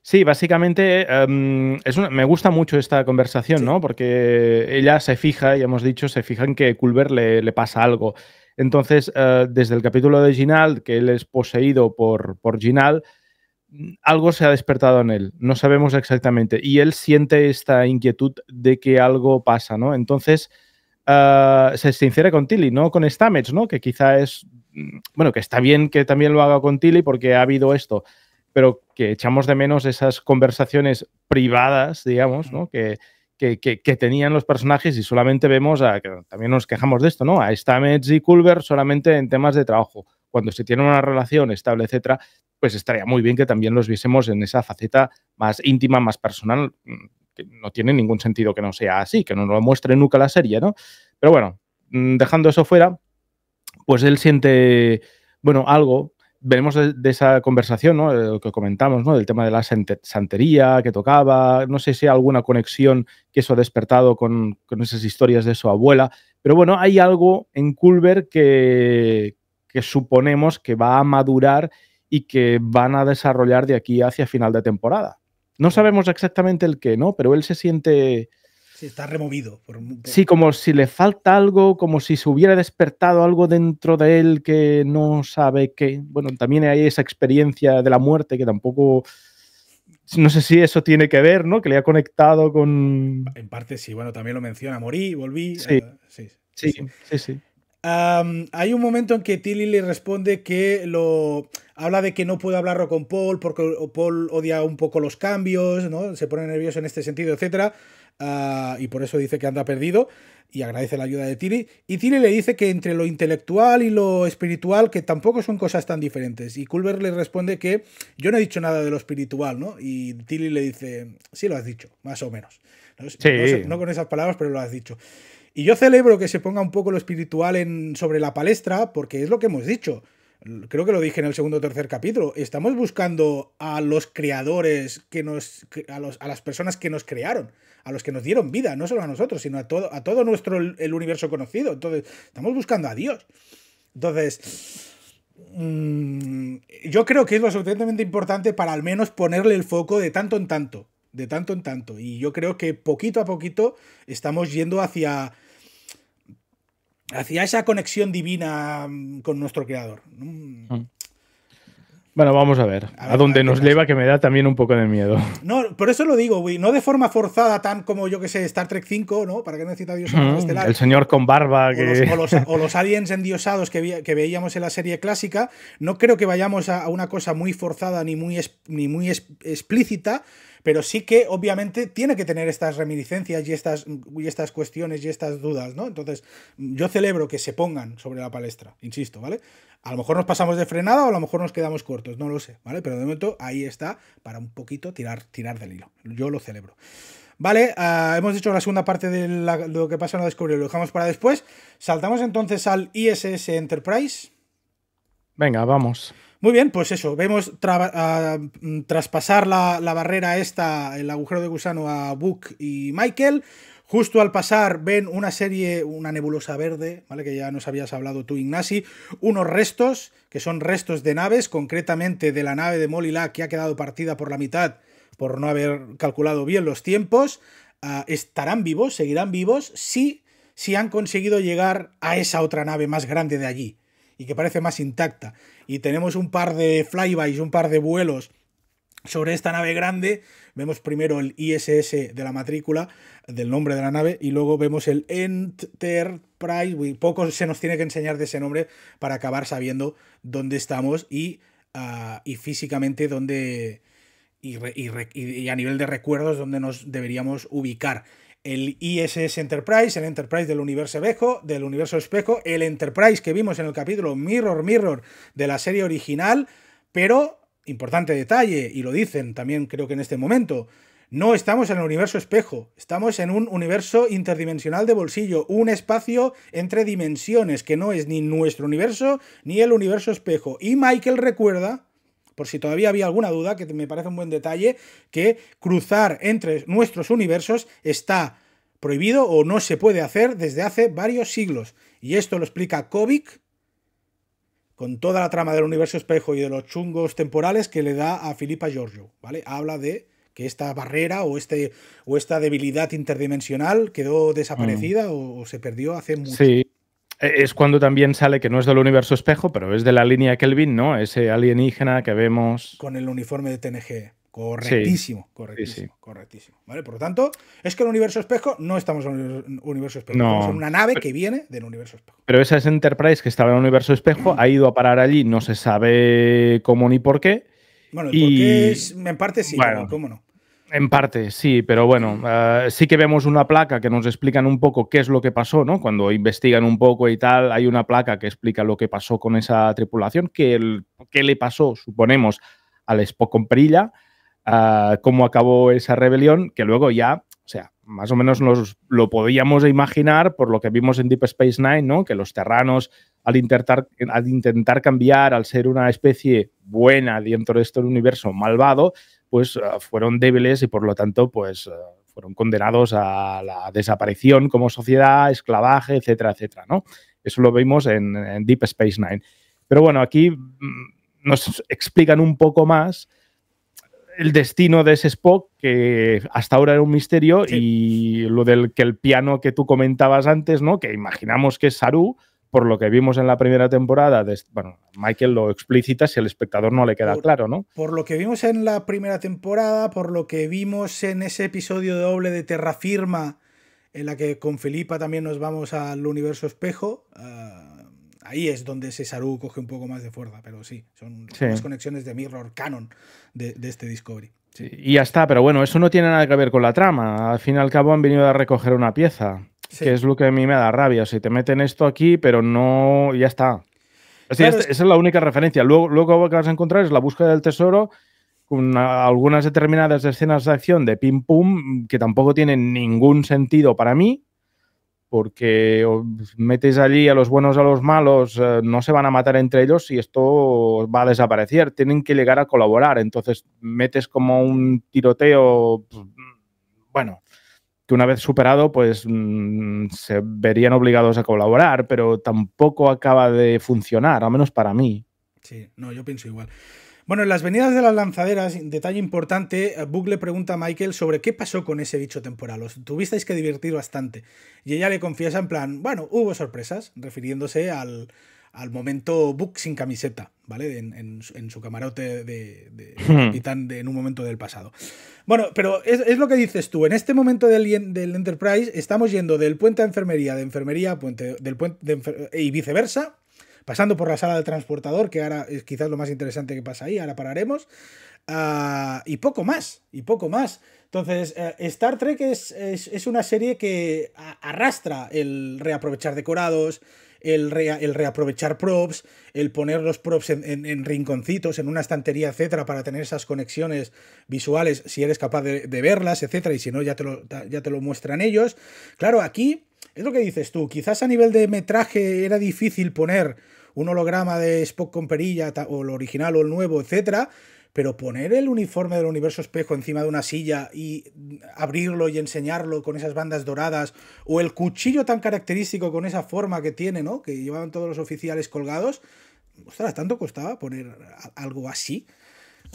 Sí, básicamente em, es me gusta mucho esta conversación, ¿no? Porque ella se fija, y hemos dicho, se fija en que Culver le, pasa algo. Entonces, eh, desde el capítulo de Ginal, que él es poseído por, por Ginal, algo se ha despertado en él, no sabemos exactamente, y él siente esta inquietud de que algo pasa, ¿no? Entonces, eh, se sincera con Tilly, no con Stamets, ¿no? Que quizá es mm, bueno, que está bien que también lo haga con Tilly porque ha habido esto, pero que echamos de menos esas conversaciones privadas, digamos, ¿no? Que, que, que, tenían los personajes y solamente vemos, a, que también nos quejamos de esto, ¿no? A Stamets y Culver solamente en temas de trabajo. Cuando se tiene una relación estable, etcétera, pues estaría muy bien que también los viésemos en esa faceta más íntima, más personal, mm, que no tiene ningún sentido que no sea así, que no lo muestre nunca la serie, ¿no? Pero bueno, mm, dejando eso fuera, pues él siente, bueno, algo venimos de, esa conversación, ¿no? lo que comentamos, ¿no? Del tema de la santería que tocaba, no sé si hay alguna conexión que eso ha despertado con, esas historias de su abuela, pero bueno, hay algo en Culver que, que suponemos que va a madurar y que van a desarrollar de aquí hacia final de temporada. No sabemos exactamente el qué, ¿no? Pero él se siente Sí, está removido. Sí, como si le falta algo, como si se hubiera despertado algo dentro de él que no sabe qué. Bueno, también hay esa experiencia de la muerte que tampoco. No sé si eso tiene que ver, ¿no? Que le ha conectado con. En parte sí, bueno, también lo menciona. Morí, volví. Sí, eh, sí, sí. sí, sí, hay un momento en que Tilly le responde que lo. Habla de que no puede hablarlo con Paul porque Paul odia un poco los cambios, ¿no? Se pone nervioso en este sentido, etcétera. Ah, y por eso dice que anda perdido y agradece la ayuda de Tilly. Y Tilly le dice que entre lo intelectual y lo espiritual, que tampoco son cosas tan diferentes. Y Culver le responde que yo no he dicho nada de lo espiritual, ¿no? Y Tilly le dice, sí lo has dicho, más o menos. No, con esas palabras, pero lo has dicho. Y yo celebro que se ponga un poco lo espiritual en, sobre la palestra, porque es lo que hemos dicho. Creo que lo dije en el segundo o tercer capítulo. Estamos buscando a los creadores que nos. a, los, a las personas que nos crearon a los que nos dieron vida, no solo a nosotros, sino a todo, a todo nuestro el universo conocido. Entonces, estamos buscando a Dios. Entonces, mm, yo creo que es lo suficientemente importante para al menos ponerle el foco de tanto en tanto, de tanto en tanto. Y yo creo que poquito a poquito estamos yendo hacia hacia esa conexión divina mm, con nuestro creador. Mm. Bueno, vamos a ver. A, dónde nos lleva, que me da también un poco de miedo. No, por eso lo digo, güey. No de forma forzada, tan como yo que sé, Star Trek 5, ¿no? ¿Para qué necesita Dios estelar? El señor con barba. O, los, aliens endiosados que, que, veíamos en la serie clásica. No creo que vayamos a, una cosa muy forzada ni muy, ni muy explícita, pero sí que obviamente tiene que tener estas reminiscencias y estas, y estas cuestiones y estas dudas, ¿no? Entonces, yo celebro que se pongan sobre la palestra, insisto, ¿vale? A lo mejor nos pasamos de frenada o a lo mejor nos quedamos cortos, no lo sé, ¿vale? Pero de momento ahí está para un poquito tirar, tirar del hilo. Yo lo celebro. Vale, ah, hemos dicho la segunda parte de, lo que pasa en la Discovery, lo dejamos para después. Saltamos entonces al ISS Enterprise. Venga, vamos. Muy bien, pues eso, vemos mm, traspasar la, barrera esta, el agujero de gusano a Book y Michael. Justo al pasar ven una serie, una nebulosa verde, ¿vale? Que ya nos habías hablado tú, Ignasi, unos restos, que son restos de naves, concretamente de la nave de Molila, que ha quedado partida por la mitad por no haber calculado bien los tiempos. Ah, ¿Estarán vivos? ¿Seguirán vivos? Sí, si han conseguido llegar a esa otra nave más grande de allí y que parece más intacta. Y tenemos un par de flybys, un par de vuelos sobre esta nave grande. Vemos primero el ISS de la matrícula, del nombre de la nave, y luego vemos el Enterprise. Poco se nos tiene que enseñar de ese nombre para acabar sabiendo dónde estamos y, ah, y físicamente dónde. y a nivel de recuerdos, dónde nos deberíamos ubicar el ISS Enterprise, el Enterprise del universo espejo, del universo espejo, el Enterprise que vimos en el capítulo Mirror Mirror de la serie original, pero importante detalle y lo dicen también creo que en este momento, no estamos en el universo espejo, estamos en un universo interdimensional de bolsillo, un espacio entre dimensiones que no es ni nuestro universo ni el universo espejo. Y Michael recuerda por si todavía había alguna duda, que me parece un buen detalle, que cruzar entre nuestros universos está prohibido o no se puede hacer desde hace varios siglos. Y esto lo explica Kovic con toda la trama del universo espejo y de los chungos temporales que le da a Filipa Giorgio, ¿vale? Habla de que esta barrera o, este, o esta debilidad interdimensional quedó desaparecida mm. o, se perdió hace mucho. Sí, es cuando también sale que no es del universo espejo, pero es de la línea Kelvin, ¿no? Ese alienígena que vemos. Con el uniforme de TNG. Correctísimo, correctísimo, correctísimo. ¿Vale? Por lo tanto, es que el universo espejo no estamos en el universo espejo, estamos en una nave que viene del universo espejo. Pero esa es Enterprise que estaba en el universo espejo, ha ido a parar allí, no se sabe cómo ni por qué. Bueno, y... es, en parte sí, cómo no. En parte, sí, pero bueno, eh, sí que vemos una placa que nos explican un poco qué es lo que pasó, ¿no? Cuando investigan un poco y tal, hay una placa que explica lo que pasó con esa tripulación, qué, le pasó, suponemos, al Spock con perilla, uh, cómo acabó esa rebelión, que luego ya, o sea, más o menos nos lo podíamos imaginar por lo que vimos en Deep Space Nine, ¿no? Que los terranos, al intentar, al intentar cambiar, al ser una especie buena dentro de este universo malvado, pues ah, fueron débiles y por lo tanto pues ah, fueron condenados a la desaparición como sociedad, esclavaje, etcétera, etcétera, ¿no? Eso lo vimos en, Deep Space Nine. Pero bueno, aquí mm, nos explican un poco más el destino de ese Spock, que hasta ahora era un misterio, y lo del que el piano que tú comentabas antes, ¿no? Que imaginamos que es Saru, por lo que vimos en la primera temporada, de, bueno, Michael lo explicita si al espectador no le queda claro, ¿no? Por lo que vimos en la primera temporada, por lo que vimos en ese episodio doble de Terrafirma, en la que con Felipa también nos vamos al universo espejo, ah, ahí es donde ese Saru coge un poco más de fuerza, pero sí, son las conexiones de Mirror Canon de, este Discovery. y ya está, pero bueno, eso no tiene nada que ver con la trama. Al fin y al cabo han venido a recoger una pieza. Que es lo que a mí me da rabia. Si te meten esto aquí, pero no. Ya está. Esa es la única referencia. Luego, luego lo que vas a encontrar es la búsqueda del tesoro con algunas determinadas escenas de acción de pim pum que tampoco tienen ningún sentido para mí, porque metes allí a los buenos a los malos, eh, no se van a matar entre ellos y esto va a desaparecer. Tienen que llegar a colaborar. Entonces metes como un tiroteo. Pues, bueno, que una vez superado, pues mm, se verían obligados a colaborar, pero tampoco acaba de funcionar, al menos para mí. Sí, no, yo pienso igual. Bueno, en las venidas de las lanzaderas, detalle importante, Bug le pregunta a Michael sobre qué pasó con ese bicho temporal. Os tuvisteis que divertir bastante. Y ella le confiesa en plan, bueno, hubo sorpresas, refiriéndose al, al momento Book sin camiseta, ¿vale? En, su camarote de, hmm. capitán en un momento del pasado. Bueno, pero es, lo que dices tú. En este momento del, del, Enterprise estamos yendo del puente a enfermería, de enfermería a puente, del puente y viceversa, pasando por la sala del transportador, que ahora es quizás lo más interesante que pasa ahí, ahora pararemos, ah, y poco más, y poco más. Entonces, eh, Star Trek es, es, una serie que arrastra el reaprovechar decorados, el, reaprovechar props, el poner los props en, rinconcitos, en una estantería, etcétera, para tener esas conexiones visuales, si eres capaz de, verlas, etcétera, y si no, ya te, lo, ya te lo muestran ellos. Claro, aquí es lo que dices tú, quizás a nivel de metraje era difícil poner un holograma de Spock con perilla, o el original o el nuevo, etcétera, pero poner el uniforme del universo espejo encima de una silla y abrirlo y enseñarlo con esas bandas doradas, o el cuchillo tan característico con esa forma que tiene, ¿no? Que llevaban todos los oficiales colgados. Ostras, ¿tanto costaba poner algo así?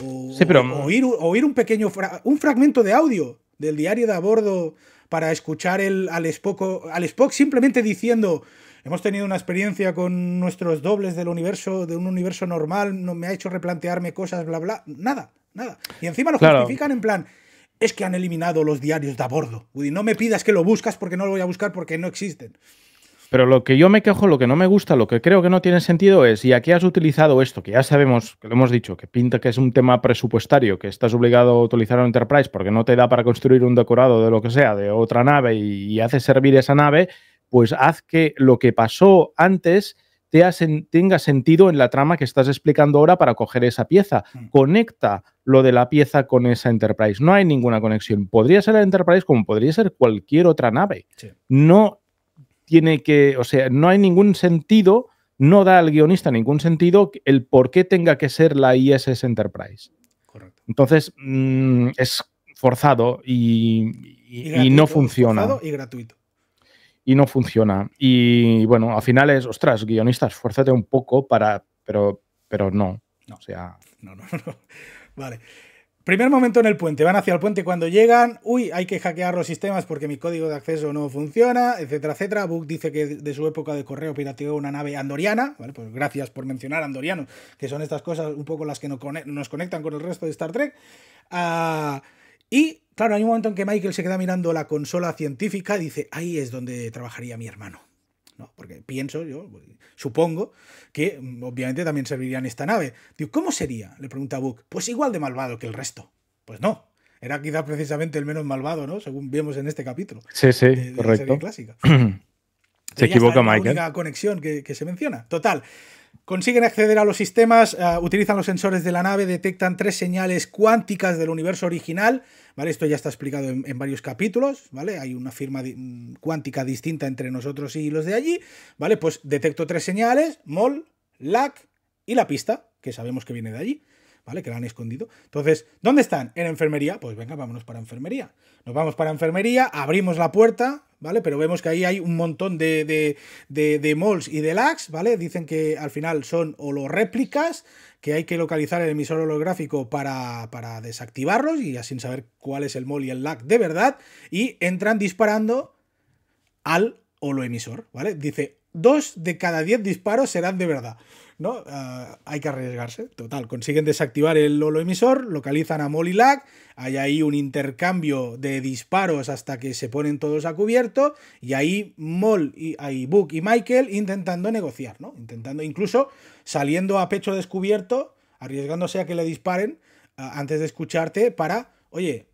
O, sí, pero... oír, un pequeño un fragmento de audio del diario de a bordo para escuchar el, al, Spock, al Spock simplemente diciendo hemos tenido una experiencia con nuestros dobles del universo, de un universo normal, no me ha hecho replantearme cosas, bla, bla, nada, nada. Y encima lo justifican en plan, es que han eliminado los diarios de a bordo. no me pidas que lo buscas porque no lo voy a buscar porque no existen. Pero lo que yo me quejo, lo que no me gusta, lo que creo que no tiene sentido es, y aquí has utilizado esto, que ya sabemos, que lo hemos dicho, que pinta que es un tema presupuestario, que estás obligado a utilizar un Enterprise porque no te da para construir un decorado de lo que sea, de otra nave, y, y haces servir esa nave, pues haz que lo que pasó antes tenga sentido en la trama que estás explicando ahora para coger esa pieza. Mm. Conecta lo de la pieza con esa Enterprise. No hay ninguna conexión. Podría ser la Enterprise como podría ser cualquier otra nave. No tiene que, o sea, no hay ningún sentido, no da al guionista ningún sentido el por qué tenga que ser la ISS Enterprise. Correcto. Entonces, mm, es forzado y, no funciona. Forzado y gratuito y no funciona. Y bueno, al final es, ostras, guionistas, esfuérzate un poco para, pero, pero no. No. O sea. No, no, no. Vale. Primer momento en el puente, van hacia el puente cuando llegan, uy, hay que hackear los sistemas porque mi código de acceso no funciona, etcétera, etcétera. Book dice que de su época de correo pirateó una nave andoriana, ¿vale? Pues gracias por mencionar andorianos, que son estas cosas un poco las que nos conectan con el resto de Star Trek. Ah, y claro, hay un momento en que Michael se queda mirando la consola científica y dice, ahí es donde trabajaría mi hermano. ¿no? Porque pienso, yo supongo, que mm, obviamente también serviría en esta nave. Digo, ¿cómo sería? Le pregunta Book. Pues igual de malvado que el resto. Pues no. Era quizá precisamente el menos malvado, ¿no? Según vemos en este capítulo. Sí, sí, correcto. clásica. se equivoca Michael. La única conexión que, que se menciona. Total. Consiguen acceder a los sistemas, eh, utilizan los sensores de la nave, detectan tres señales cuánticas del universo original, ¿vale? Esto ya está explicado en, varios capítulos, ¿vale? Hay una firma cuántica distinta entre nosotros y los de allí, ¿vale? Pues detecto tres señales, MOL, LAC y la pista, que sabemos que viene de allí. ¿vale? Que la han escondido. Entonces, ¿dónde están? En enfermería. Pues venga, vámonos para enfermería. Nos vamos para enfermería, abrimos la puerta, ¿vale? Pero vemos que ahí hay un montón de, de, de, mols y de lags, ¿vale? Dicen que al final son holoréplicas, que hay que localizar el emisor holográfico para, para desactivarlos y así saber cuál es el mol y el lag de verdad. Y entran disparando al holoemisor, ¿vale? Dice, dos de cada diez disparos serán de verdad. ¿No? Ah, hay que arriesgarse. Total, consiguen desactivar el holo emisor, localizan a Molly Lag, hay ahí un intercambio de disparos hasta que se ponen todos a cubierto, y ahí Mol y ahí Book y Michael intentando negociar, ¿no? Intentando, incluso saliendo a pecho descubierto, arriesgándose a que le disparen ah, antes de escucharte para, oye,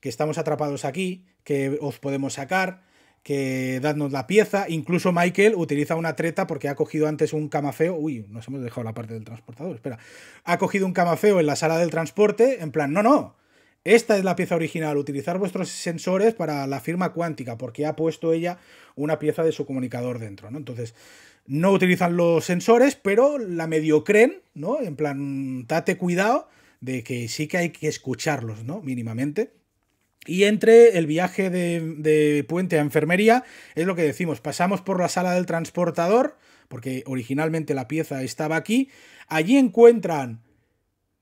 que estamos atrapados aquí, que os podemos sacar, que dadnos la pieza. Incluso Michael utiliza una treta porque ha cogido antes un camafeo. Uy, nos hemos dejado la parte del transportador, espera. Ha cogido un camafeo en la sala del transporte, en plan, no, no. Esta es la pieza original, utilizar vuestros sensores para la firma cuántica, porque ha puesto ella una pieza de su comunicador dentro, ¿no? Entonces, no utilizan los sensores, pero la medio creen, ¿no? En plan, date cuidado de que sí que hay que escucharlos, ¿no? Mínimamente. Y entre el viaje de, puente a enfermería, es lo que decimos, pasamos por la sala del transportador, porque originalmente la pieza estaba aquí, allí encuentran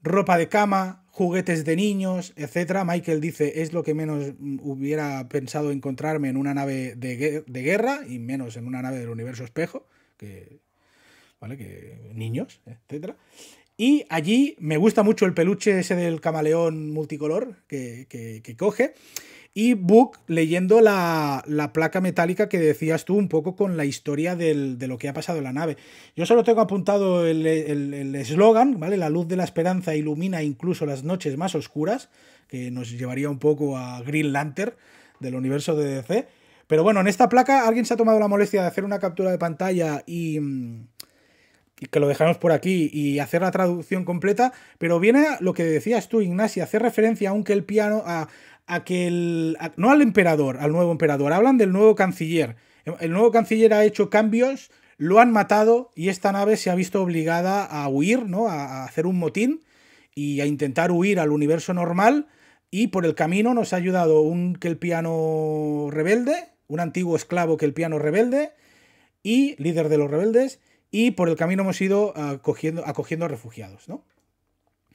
ropa de cama, juguetes de niños, etc. Michael dice, es lo que menos hubiera pensado encontrarme en una nave de, de guerra, y menos en una nave del universo espejo, que, ¿vale? que niños, etc. Y allí me gusta mucho el peluche ese del camaleón multicolor que, coge. Y Book leyendo la, placa metálica que decías tú un poco con la historia de lo que ha pasado en la nave. Yo solo tengo apuntado el eslogan, ¿vale? La luz de la esperanza ilumina incluso las noches más oscuras, que nos llevaría un poco a Green Lantern del universo de DC. Pero bueno, en esta placa alguien se ha tomado la molestia de hacer una captura de pantalla y mm, y que lo dejamos por aquí y hacer la traducción completa, pero viene lo que decías tú, Ignacio, hacer referencia aunque el piano a, a que el... no al emperador, al nuevo emperador, hablan del nuevo canciller. El nuevo canciller ha hecho cambios, lo han matado y esta nave se ha visto obligada a huir, ¿no? A, hacer un motín y a intentar huir al universo normal y por el camino nos ha ayudado un que el piano rebelde, un antiguo esclavo que el piano rebelde y líder de los rebeldes y por el camino hemos ido acogiendo, acogiendo refugiados, ¿no?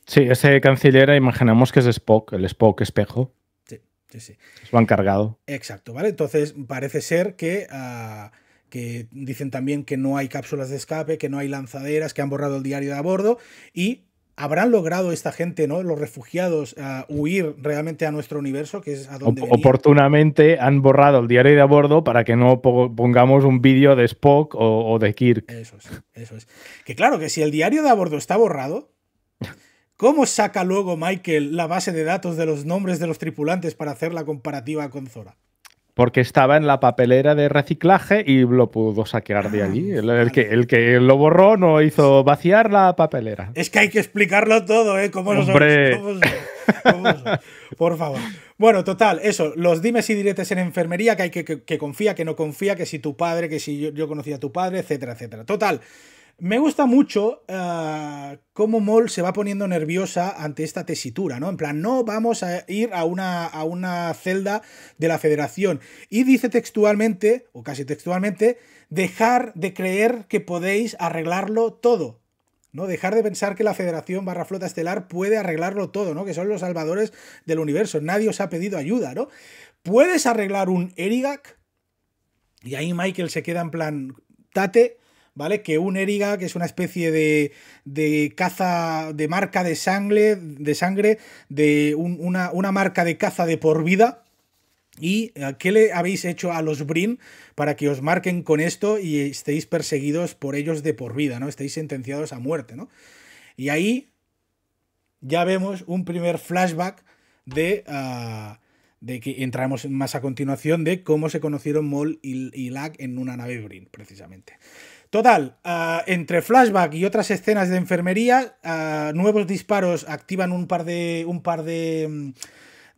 Sí, ese canciller imaginamos que es Spock, el Spock espejo. Sí, sí, sí. lo han cargado. Exacto, ¿vale? Entonces parece ser que, ah, que dicen también que no hay cápsulas de escape, que no hay lanzaderas, que han borrado el diario de a bordo y ¿Habrán logrado esta gente, ¿no? los refugiados, huir realmente a nuestro universo, que es a donde Oportunamente han borrado el diario de a bordo para que no pongamos un vídeo de Spock o, de Kirk. Eso es, eso es. Que claro, que si el diario de a bordo está borrado, ¿cómo saca luego Michael la base de datos de los nombres de los tripulantes para hacer la comparativa con Zora? Porque estaba en la papelera de reciclaje y lo pudo saquear de allí. Ah, el, que, el que lo borró no hizo vaciar la papelera. Es que hay que explicarlo todo, ¿eh? ¿Cómo Hombre. Por favor. Bueno, total, eso, los dimes y diretes en enfermería, que hay que, que, confía, que no confía, que si tu padre, que si yo, yo conocía a tu padre, etcétera, etcétera. Total, me gusta mucho uh, cómo Moll se va poniendo nerviosa ante esta tesitura, ¿no? En plan, no vamos a ir a una, a una celda de la federación. Y dice textualmente, o casi textualmente, dejar de creer que podéis arreglarlo todo. ¿no? Dejar de pensar que la Federación barra Flota Estelar puede arreglarlo todo, ¿no? Que son los salvadores del universo. Nadie os ha pedido ayuda, ¿no? ¿Puedes arreglar un Erigak? Y ahí Michael se queda en plan, tate, ¿vale? Que un Erigak es una especie de, de caza, de marca de sangre, de sangre, de una, una marca de caza de por vida, ¿Y qué le habéis hecho a los Brin para que os marquen con esto y estéis perseguidos por ellos de por vida, ¿no? Estéis sentenciados a muerte, ¿no? Y ahí ya vemos un primer flashback de, ah, de que entramos más a continuación de cómo se conocieron Moll y, y en una nave Brin, precisamente. Total, ah, entre flashback y otras escenas de enfermería, ah, nuevos disparos activan un par mm,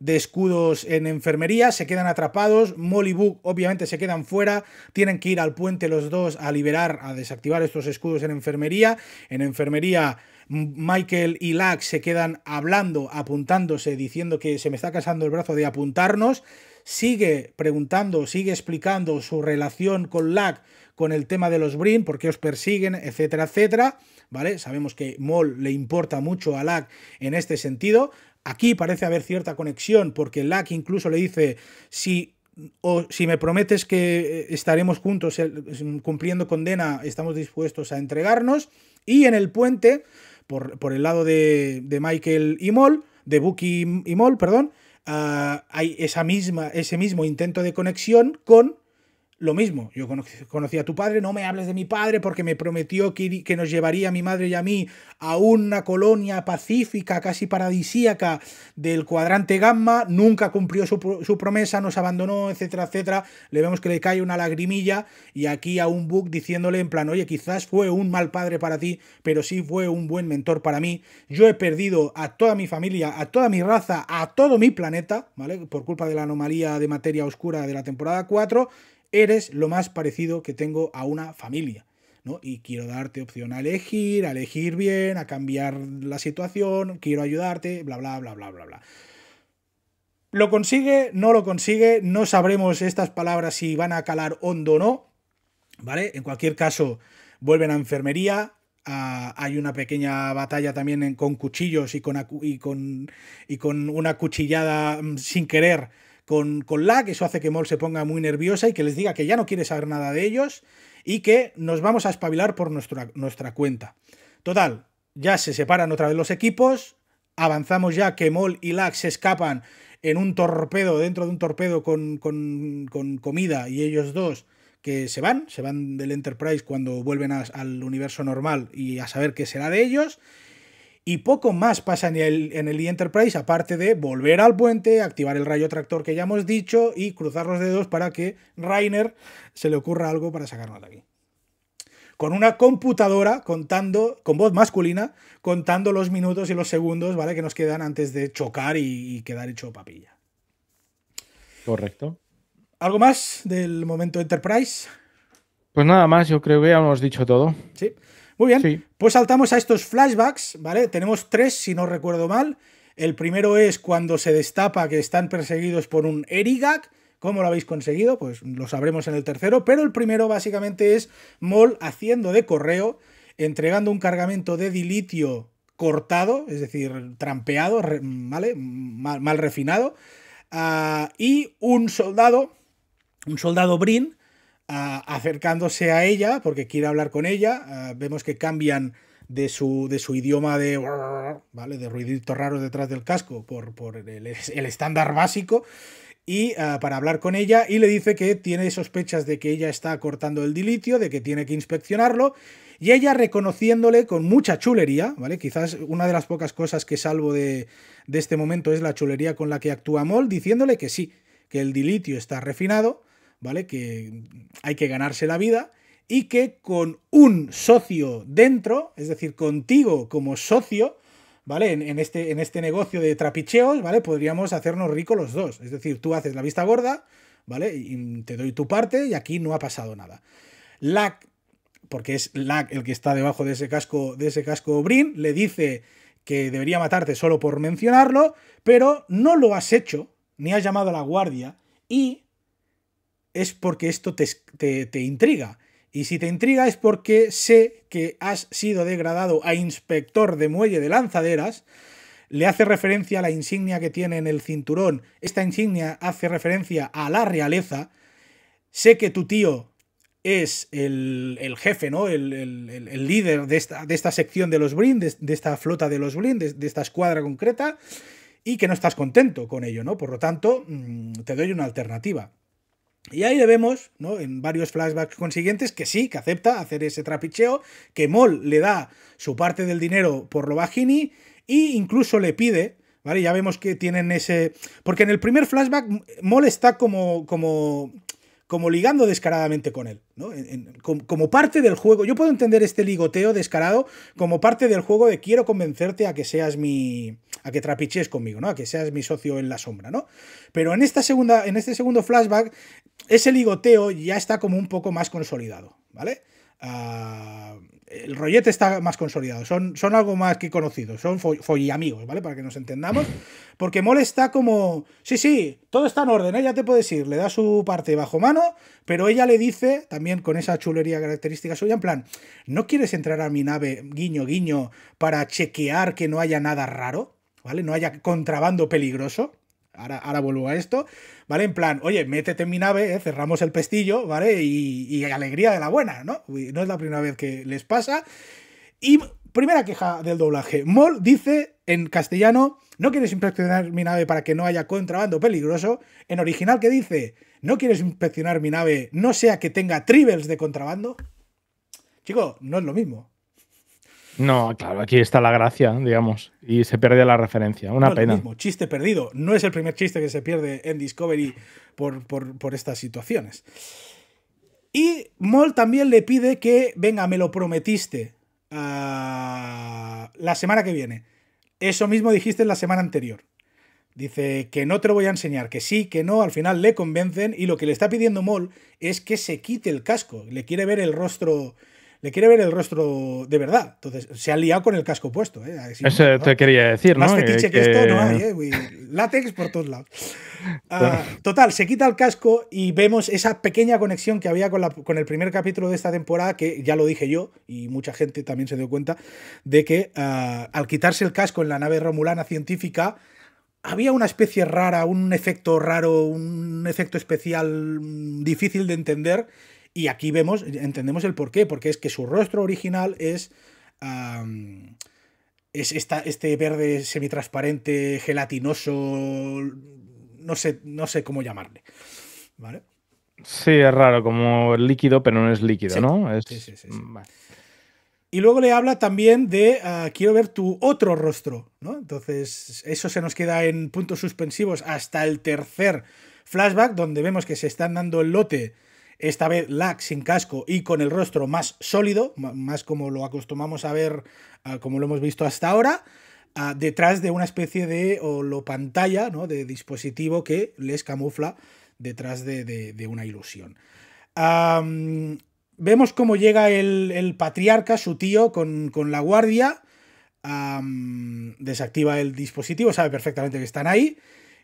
de escudos en enfermería, se quedan atrapados, Molly Book obviamente se quedan fuera, tienen que ir al puente los dos a liberar, a desactivar estos escudos en enfermería, en enfermería Michael y Lack se quedan hablando, apuntándose, diciendo que se me está casando el brazo de apuntarnos, sigue preguntando, sigue explicando su relación con Lack con el tema de los Brin, por qué os persiguen, etcétera, etcétera. ¿Vale? Sabemos que Moll le importa mucho a Lack en este sentido. Aquí parece haber cierta conexión porque Lack incluso le dice, si, o, si me prometes que estaremos juntos cumpliendo condena, estamos dispuestos a entregarnos. Y en el puente, por, por el lado de, de, Michael y Moll, de Bucky y Moll, perdón, ah, hay esa misma, ese mismo intento de conexión con lo mismo, yo conocí a tu padre, no me hables de mi padre porque me prometió que, nos llevaría a mi madre y a mí a una colonia pacífica, casi paradisíaca del cuadrante gamma, nunca cumplió su, promesa, nos abandonó, etcétera, etcétera. Le vemos que le cae una lagrimilla y aquí a un Book diciéndole en plan, oye, quizás fue un mal padre para ti, pero sí fue un buen mentor para mí. Yo he perdido a toda mi familia, a toda mi raza, a todo mi planeta, ¿vale? Por culpa de la anomalía de materia oscura de la temporada 4 eres lo más parecido que tengo a una familia. ¿no? Y quiero darte opción a elegir, a elegir bien, a cambiar la situación, quiero ayudarte, bla, bla, bla, bla, bla, bla. ¿Lo consigue? ¿No lo consigue? No sabremos estas palabras si van a calar hondo o no. ¿Vale? En cualquier caso, vuelven a enfermería. Hay una pequeña batalla también con cuchillos y con, y con, y con una cuchillada mm, sin querer con, con lag, eso hace que Moll se ponga muy nerviosa y que les diga que ya no quiere saber nada de ellos y que nos vamos a espabilar por nuestra, nuestra cuenta. Total, ya se separan otra vez los equipos, avanzamos ya que Moll y Lag se escapan en un torpedo, dentro de un torpedo con, con, con comida y ellos dos que se van, se van del Enterprise cuando vuelven al universo normal y a saber qué será de ellos. Y poco más pasa en el, en el Enterprise, aparte de volver al puente, activar el rayo tractor que ya hemos dicho y cruzar los dedos para que Rainer se le ocurra algo para sacarnos de aquí. Con una computadora contando, con voz masculina, contando los minutos y los segundos, ¿vale? Que nos quedan antes de chocar y, y quedar hecho papilla. Correcto. ¿Algo más del momento Enterprise? Pues nada más, yo creo que ya hemos dicho todo. Sí. Muy bien, pues saltamos a estos flashbacks, ¿vale? Tenemos tres, si no recuerdo mal. El primero es cuando se destapa que están perseguidos por un Erigak. ¿Cómo lo habéis conseguido? Pues lo sabremos en el tercero. Pero el primero básicamente es Moll haciendo de correo, entregando un cargamento de dilitio cortado, es decir, trampeado, ¿vale? Mal, refinado. Ah, y un soldado, un soldado Brin, acercándose a ella porque quiere hablar con ella. vemos que cambian de su, de su idioma de, ¿vale? de ruiditos raros detrás del casco por, por el, estándar básico. Y para hablar con ella y le dice que tiene sospechas de que ella está cortando el dilitio, de que tiene que inspeccionarlo. Y ella reconociéndole con mucha chulería, ¿vale? Quizás una de las pocas cosas que salvo de, de este momento es la chulería con la que actúa Moll, diciéndole que sí, que el dilitio está refinado, ¿vale? Que hay que ganarse la vida y que con un socio dentro, es decir, contigo como socio, ¿vale? En, este, en este negocio de trapicheos, ¿vale? Podríamos hacernos ricos los dos. Es decir, tú haces la vista gorda, ¿vale? Y te doy tu parte y aquí no ha pasado nada. Lack, porque es Lack el que está debajo de ese casco, de ese casco Brin, le dice que debería matarte solo por mencionarlo, pero no lo has hecho, ni has llamado a la guardia, y es porque esto te, te, intriga. Y si te intriga es porque sé que has sido degradado a inspector de muelle de lanzaderas. Le hace referencia a la insignia que tiene en el cinturón. Esta insignia hace referencia a la realeza. Sé que tu tío es el, jefe, ¿no? El, líder de esta, de esta, sección de los Brin, de, esta flota de los Brin, de, esta escuadra concreta, y que no estás contento con ello, ¿no? Por lo tanto, mm, te doy una alternativa. Y ahí le vemos, ¿no? En varios flashbacks consiguientes, que sí, que acepta hacer ese trapicheo, que Moll le da su parte del dinero por lo bajini e incluso le pide, ¿vale? Ya vemos que tienen ese... Porque en el primer flashback Moll está como, como, como ligando descaradamente con él, ¿no? como, parte del juego. Yo puedo entender este ligoteo descarado como parte del juego de quiero convencerte a que seas mi... a que trapichees conmigo, ¿no? A que seas mi socio en la sombra, ¿no? Pero en esta segunda, en este segundo flashback ese ligoteo ya está como un poco más consolidado, ¿vale? Ah, el rollete está más consolidado, son, son algo más que conocidos, son amigos, ¿vale? Para que nos entendamos. Porque Mole está como, sí, sí, todo está en orden, ¿eh? ya te puedes ir, le da su parte bajo mano, pero ella le dice, también con esa chulería característica suya, en plan, ¿no quieres entrar a mi nave, guiño, guiño, para chequear que no haya nada raro? ¿Vale? No haya contrabando peligroso. Ahora, vuelvo a esto, ¿vale? En plan, oye, métete en mi nave, ¿eh? cerramos el pestillo, ¿vale? Y, alegría de la buena, ¿no? No es la primera vez que les pasa. Y primera queja del doblaje. Moll dice en castellano, no quieres inspeccionar mi nave para que no haya contrabando peligroso. En original, ¿qué dice? No quieres inspeccionar mi nave, no sea que tenga tribbles de contrabando. Chico, no es lo mismo. No, claro, aquí está la gracia, digamos, y se pierde la referencia. Una pena. mismo, chiste perdido. No es el primer chiste que se pierde en Discovery por, por, estas situaciones. Y Moll también le pide que, venga, me lo prometiste ah, la semana que viene. Eso mismo dijiste la semana anterior. Dice que no te lo voy a enseñar, que sí, que no, al final le convencen y lo que le está pidiendo Moll es que se quite el casco, le quiere ver el rostro le quiere ver el rostro de verdad. Entonces, se ha liado con el casco puesto. ¿eh? Eso te quería decir, ¿no? Más fetiche que, esto no hay, ¿eh? Látex por todos lados. Ah, total, se quita el casco y vemos esa pequeña conexión que había con, la, con, el primer capítulo de esta temporada, que ya lo dije yo, y mucha gente también se dio cuenta, de que ah, al quitarse el casco en la nave romulana científica, había una especie rara, un efecto raro, un efecto especial mm, difícil de entender y aquí vemos, entendemos el porqué, porque es que su rostro original es. es este verde semitransparente, gelatinoso. No sé, no sé cómo llamarle. ¿Vale? Sí, es raro, como líquido, pero no es líquido, ¿no? Sí, sí, sí. Y luego le habla también de ah, quiero ver tu otro rostro, ¿no? Entonces, eso se nos queda en puntos suspensivos hasta el tercer flashback, donde vemos que se están dando el lote esta vez lag sin casco y con el rostro más sólido, más como lo acostumbramos a ver, ah, como lo hemos visto hasta ahora, ah, detrás de una especie de pantalla ¿no? de dispositivo que les camufla detrás de, una ilusión. vemos cómo llega el, patriarca, su tío, con, la guardia. desactiva el dispositivo, sabe perfectamente que están ahí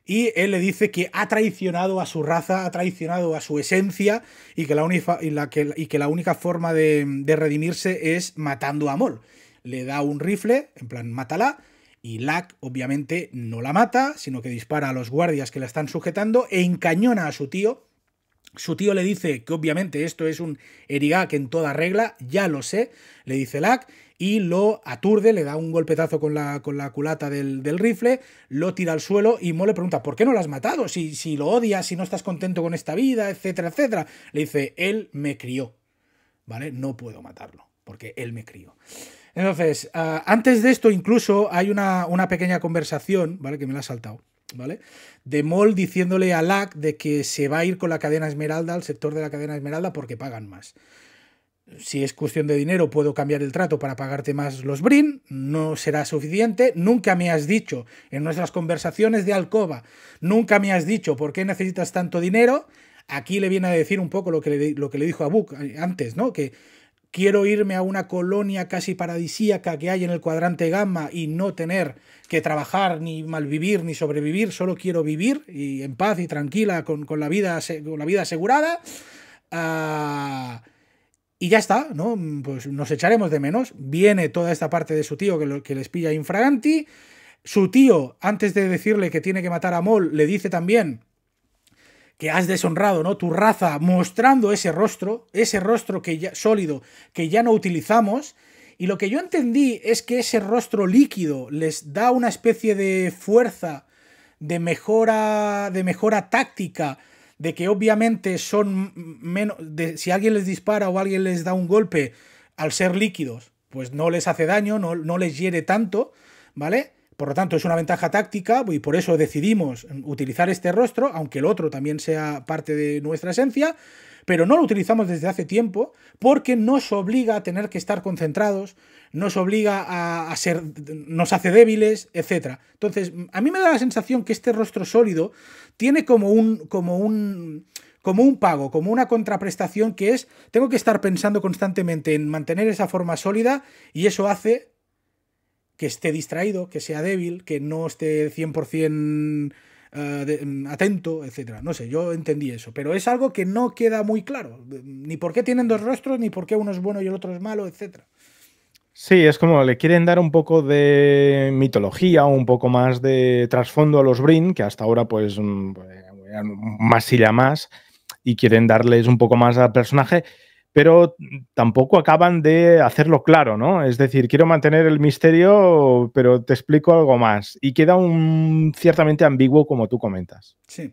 y él le dice que ha traicionado a su raza, ha traicionado a su esencia y que la, única, y que, la única forma de, redimirse es matando a Mol. Le da un rifle, en plan, mátala, y Lack obviamente no la mata, sino que dispara a los guardias que la están sujetando e encañona a su tío. Su tío le dice que obviamente esto es un Erigak en toda regla, ya lo sé, le dice Lack, y lo aturde, le da un golpetazo con la, con la culata del, rifle, lo tira al suelo y Mo le pregunta, ¿por qué no lo has matado? Si, si lo odias, si no estás contento con esta vida, etcétera, etcétera. Le dice, él me crió, ¿vale? No puedo matarlo, porque él me crió. Entonces, ah, antes de esto incluso hay una, una, pequeña conversación, ¿vale? Que me la ha saltado, ¿vale? De Moll diciéndole a Lack de que se va a ir con la cadena Esmeralda, al sector de la cadena Esmeralda, porque pagan más si es cuestión de dinero, puedo cambiar el trato para pagarte más los Brin, no será suficiente. Nunca me has dicho, en nuestras conversaciones de alcoba, nunca me has dicho por qué necesitas tanto dinero. Aquí le viene a decir un poco lo que le, lo que le dijo a Book antes, ¿no? Que quiero irme a una colonia casi paradisíaca que hay en el cuadrante gamma y no tener que trabajar, ni malvivir, ni sobrevivir, solo quiero vivir y en paz y tranquila con, la, vida, con la vida asegurada. Ah, y ya está, ¿no? Pues nos echaremos de menos. Viene toda esta parte de su tío que, que les pilla infraganti. Su tío, antes de decirle que tiene que matar a Mol, le dice también que has deshonrado, ¿no? Tu raza, mostrando ese rostro, ese rostro que ya, sólido que ya no utilizamos. Y lo que yo entendí es que ese rostro líquido les da una especie de fuerza, de mejora, de mejora táctica, de que obviamente son menos, de, si alguien les dispara o alguien les da un golpe, al ser líquidos, pues no les hace daño, no, no les hiere tanto, ¿vale? Por lo tanto, es una ventaja táctica y por eso decidimos utilizar este rostro, aunque el otro también sea parte de nuestra esencia, pero no lo utilizamos desde hace tiempo porque nos obliga a tener que estar concentrados, nos obliga a, ser, nos hace débiles, etc. Entonces, a mí me da la sensación que este rostro sólido tiene como un, como un, como un pago, como una contraprestación que es, tengo que estar pensando constantemente en mantener esa forma sólida y eso hace que esté distraído, que sea débil, que no esté 100% eh, mm, atento, etc. No sé, yo entendí eso, pero es algo que no queda muy claro, ni por qué tienen dos rostros, ni por qué uno es bueno y el otro es malo, etc. Sí, es como le quieren dar un poco de mitología, un poco más de trasfondo a los Brin, que hasta ahora pues mm, más y más, y quieren darles un poco más al personaje pero tampoco acaban de hacerlo claro, ¿no? Es decir, quiero mantener el misterio, pero te explico algo más. Y queda un ciertamente ambiguo, como tú comentas. Sí.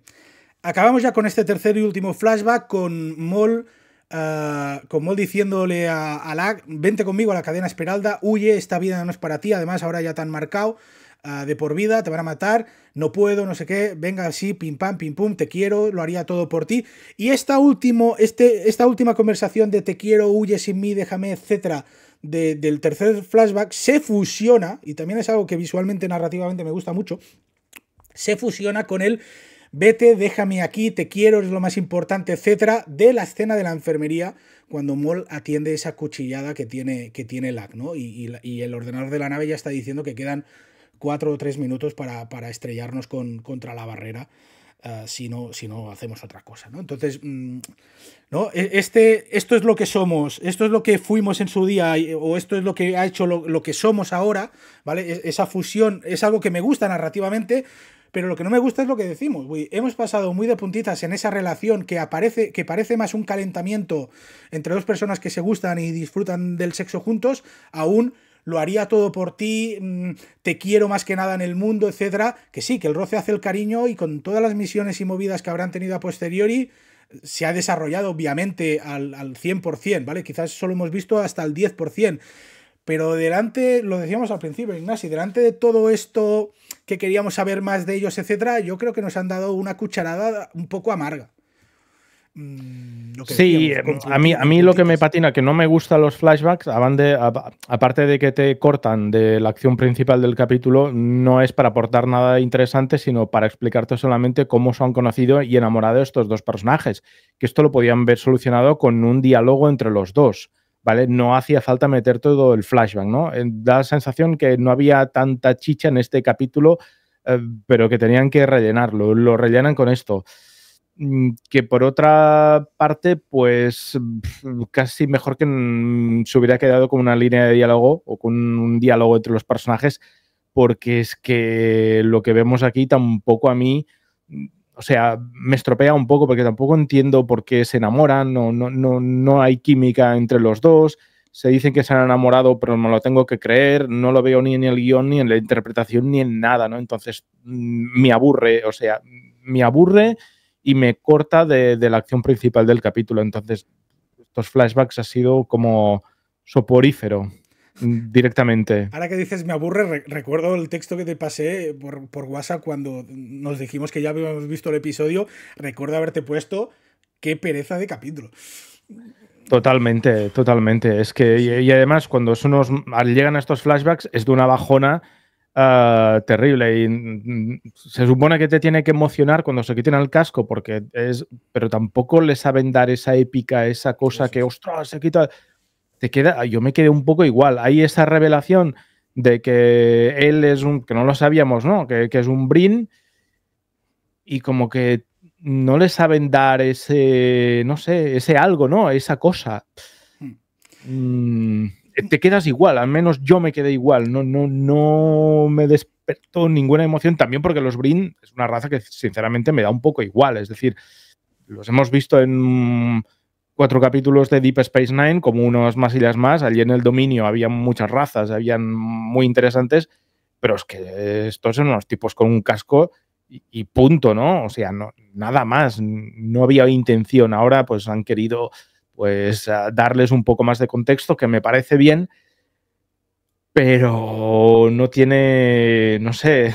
Acabamos ya con este tercer y último flashback con Moll. Ah, con Moll diciéndole a, a vente conmigo a la cadena Esmeralda, huye, esta vida no es para ti, además ahora ya te han marcado, Ah, de por vida, te van a matar, no puedo, no sé qué, venga así, pim pam, pim pum, te quiero, lo haría todo por ti. Y esta, último, este, esta última conversación de te quiero, huye sin mí, déjame, etcétera, del tercer flashback, se fusiona, y también es algo que visualmente, narrativamente me gusta mucho, se fusiona con el vete, déjame aquí, te quiero, es lo más importante, etcétera, de la escena de la enfermería cuando Moll atiende esa cuchillada que tiene, que tiene Lack, ¿no? Y, el ordenador de la nave ya está diciendo que quedan cuatro o tres minutos para, estrellarnos con, contra la barrera. Uh, si, no, si, no, hacemos otra cosa. ¿no? Entonces, mm, ¿no? E, este, esto es lo que somos, esto es lo que fuimos en su día, o esto es lo que ha hecho lo, que somos ahora, ¿vale? E, esa fusión es algo que me gusta narrativamente, pero lo que no me gusta es lo que decimos. hemos pasado muy de puntitas en esa relación que, aparece, que parece más un calentamiento entre dos personas que se gustan y disfrutan del sexo juntos, a un lo haría todo por ti, mm, te quiero más que nada en el mundo, etcétera. Que sí, que el roce hace el cariño y con todas las misiones y movidas que habrán tenido a posteriori, se ha desarrollado obviamente al, al 100%, ¿vale? Quizás solo hemos visto hasta el 10%. Pero delante, lo decíamos al principio, Ignacio, delante de todo esto que queríamos saber más de ellos, etcétera, yo creo que nos han dado una cucharada un poco amarga. Mm, sí, a mí, a mí lo que me patina, que no me gustan los flashbacks, aparte de que te cortan de la acción principal del capítulo, no es para aportar nada interesante, sino para explicarte solamente cómo se han conocido y enamorado estos dos personajes. Que esto lo podían ver solucionado con un diálogo entre los dos. ¿Vale? No hacía falta meter todo el flashback, ¿no? Eh, da la sensación que no había tanta chicha en este capítulo, eh, pero que tenían que rellenarlo. Lo rellenan con esto. Mm, que por otra parte, pues casi mejor que se hubiera quedado con una línea de diálogo o con un diálogo entre los personajes, porque es que lo que vemos aquí tampoco a mí, mm, o sea, me estropea un poco porque tampoco entiendo por qué se enamoran, no, no, no, no hay química entre los dos, se dicen que se han enamorado, pero no lo tengo que creer, no lo veo ni en el guion, ni en la interpretación, ni en nada, ¿no? Entonces, mm, me aburre, o sea, me aburre y me corta de, la acción principal del capítulo. Entonces, estos flashbacks ha sido como soporífero directamente. Ahora que dices me aburre, recuerdo el texto que te pasé por, por, WhatsApp cuando nos dijimos que ya habíamos visto el episodio. Recuerdo haberte puesto qué pereza de capítulo. Totalmente, totalmente. Es que, y, además, cuando eso nos, llegan a estos flashbacks, es de una bajona Ah, terrible y mm, se supone que te tiene que emocionar cuando se quiten el casco porque es pero tampoco le saben dar esa épica esa cosa que ostras se quita te queda yo me quedé un poco igual. Hay esa revelación de que él es un que no lo sabíamos no que, que es un brin y como que no le saben dar ese no sé ese algo no esa cosa. Hmm. mm, te quedas igual, al menos yo me quedé igual, no, no, no me despertó ninguna emoción, también porque los Brin es una raza que sinceramente me da un poco igual, es decir, los hemos visto en cuatro capítulos de Deep Space Nine, como unos más y las más, allí en el dominio había muchas razas, habían muy interesantes, pero es que estos son unos tipos con un casco y, punto, ¿no? O sea, no, nada más, no había intención. Ahora pues han querido pues darles un poco más de contexto, que me parece bien, pero no tiene, no sé,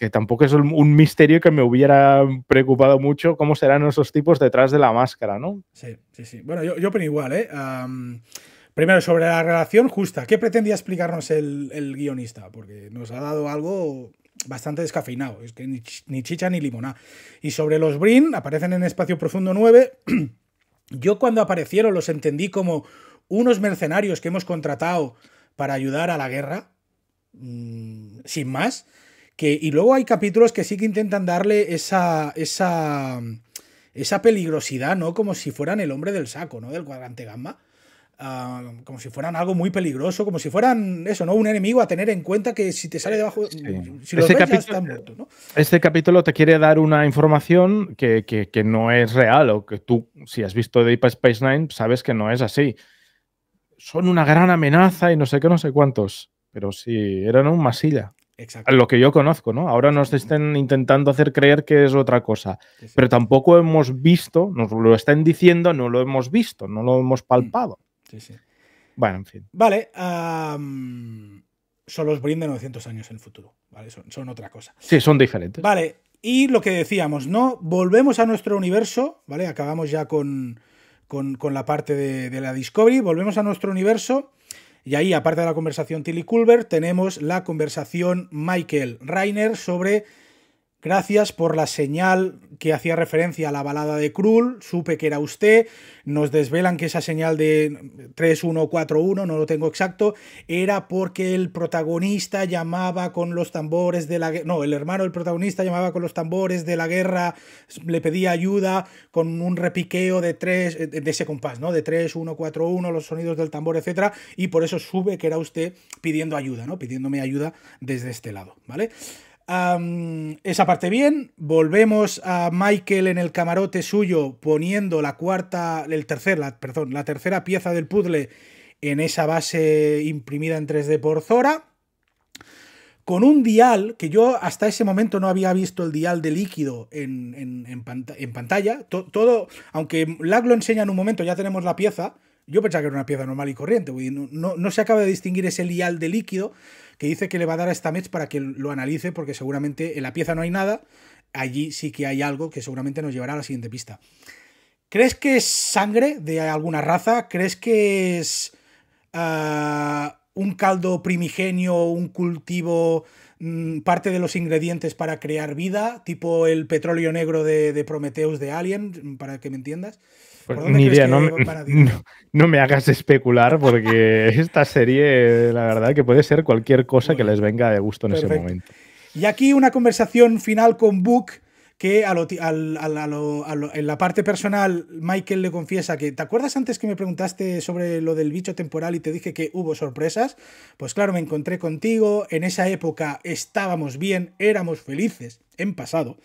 que tampoco es un misterio que me hubiera preocupado mucho cómo serán esos tipos detrás de la máscara, ¿no? Sí, sí, sí. Bueno, yo, yo igual, ¿eh? primero, sobre la relación justa, ¿qué pretendía explicarnos el, guionista? Porque nos ha dado algo bastante descafeinado, es que ni, chicha ni limonada. Y sobre los Brin, aparecen en Espacio Profundo 9. Yo cuando aparecieron los entendí como unos mercenarios que hemos contratado para ayudar a la guerra, mm, sin más. Que, y luego hay capítulos que sí que intentan darle esa, esa, esa peligrosidad, ¿no? Como si fueran el hombre del saco, ¿no? Del cuadrante gamma. Ah, como si fueran algo muy peligroso, como si fueran eso, ¿no? Un enemigo a tener en cuenta que si te sale debajo, si este, capítulo, este capítulo te quiere dar una información que, que, no es real o que tú, si has visto Deep Space Nine, sabes que no es así. Son una gran amenaza y no sé qué, no sé cuántos, pero sí, eran un masilla. Exacto. Lo que yo conozco, ¿no? Ahora nos estén intentando hacer creer que es otra cosa. Pero tampoco hemos visto, nos lo están diciendo, no lo hemos visto, no lo hemos palpado. Bueno, en fin. Vale. son los Brin de 900 años en el futuro. ¿vale? Son, otra cosa. Sí, son diferentes. Vale. Y lo que decíamos, ¿no? Volvemos a nuestro universo, ¿vale? Acabamos ya con, con, la parte de, de, la Discovery. Volvemos a nuestro universo. Y ahí, aparte de la conversación Tilly Culver, tenemos la conversación Michael Reiner sobre Gracias por la señal que hacía referencia a la balada de Krull. Supe que era usted. Nos desvelan que esa señal de 3141, no lo tengo exacto, era porque el protagonista llamaba con los tambores de la guerra. No, el hermano del protagonista llamaba con los tambores de la guerra, le pedía ayuda con un repiqueo de tres, de ese compás, ¿no? De 3141, los sonidos del tambor, etcétera. Y por eso sube que era usted pidiendo ayuda, ¿no? Pidiéndome ayuda desde este lado, ¿vale? Esa parte bien. Volvemos a Michael en el camarote suyo poniendo la cuarta, el tercer, la, perdón, la tercera pieza del puzzle en esa base imprimida en 3D por Zora. Con un dial, que yo hasta ese momento no había visto el dial de líquido en, pantalla. todo, aunque Lag lo enseña en un momento, ya tenemos la pieza. Yo pensaba que era una pieza normal y corriente. No, no se acaba de distinguir ese dial de líquido que dice que le va a dar a Stamets para que lo analice, porque seguramente en la pieza no hay nada, allí sí que hay algo que seguramente nos llevará a la siguiente pista. ¿Crees que es sangre de alguna raza? ¿Crees que es ah, un caldo primigenio, un cultivo, mm, parte de los ingredientes para crear vida, tipo el petróleo negro de, de Prometheus de Alien, para que me entiendas? Pues ni idea, no, no, me hagas especular porque esta serie, la verdad, que puede ser cualquier cosa que les venga de gusto en ese momento. Y aquí una conversación final con Book que en la parte personal Michael le confiesa que, ¿te acuerdas antes que me preguntaste sobre lo del bicho temporal y te dije que hubo sorpresas? Pues claro, me encontré contigo, en esa época estábamos bien, éramos felices, en pasado.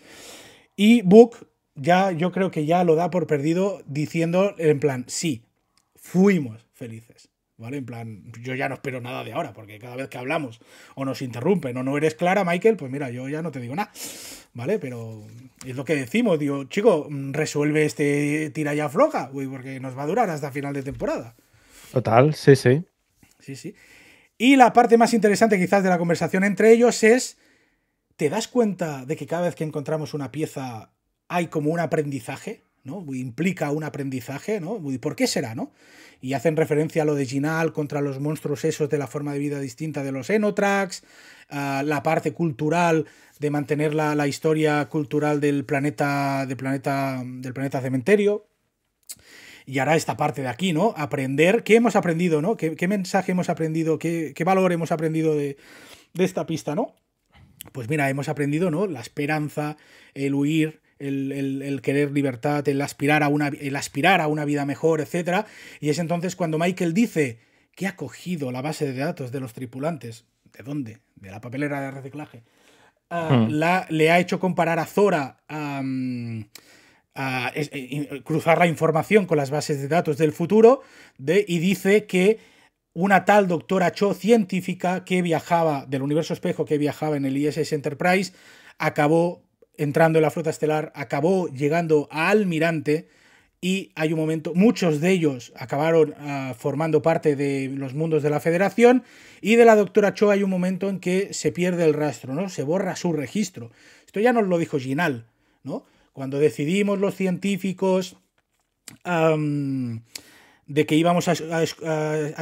Y Book ya yo creo que ya lo da por perdido diciendo en plan, sí, fuimos felices. ¿Vale? En plan, yo ya no espero nada de ahora, porque cada vez que hablamos o nos interrumpen o no eres clara, Michael, pues mira, yo ya no te digo nada, ¿vale? Pero es lo que decimos, digo, chico, resuelve este tira ya floja, güey, porque nos va a durar hasta final de temporada. Total, sí, sí. Sí, sí. Y la parte más interesante quizás de la conversación entre ellos es, ¿te das cuenta de que cada vez que encontramos una pieza hay como un aprendizaje, ¿no? Implica un aprendizaje, ¿no? ¿Por qué será, no? Y hacen referencia a lo de Ginal contra los monstruos esos de la forma de vida distinta de los Enotrax, la parte cultural de mantener la, historia cultural del planeta, del planeta, del planeta cementerio. Y ahora esta parte de aquí, ¿no? Aprender, ¿qué hemos aprendido, ¿no? ¿Qué, mensaje hemos aprendido? ¿Qué, valor hemos aprendido de, de esta pista, ¿no? Pues mira, hemos aprendido, ¿no? La esperanza, el huir, el, querer libertad, el aspirar, a una, el aspirar a una vida mejor, etc. Y es entonces cuando Michael dice que ha cogido la base de datos de los tripulantes. ¿De dónde? De la papelera de reciclaje. Ah, hmm. la, le ha hecho comparar a Zora a, eh, cruzar la información con las bases de datos del futuro de, y dice que una tal doctora Cho científica que viajaba del universo espejo que viajaba en el ISS Enterprise acabó entrando en la flota estelar, acabó llegando a almirante y hay un momento, muchos de ellos acabaron ah, formando parte de los mundos de la federación y de la doctora Cho hay un momento en que se pierde el rastro, ¿no? Se borra su registro. Esto ya nos lo dijo Ginal, ¿no? Cuando decidimos los científicos de que íbamos a,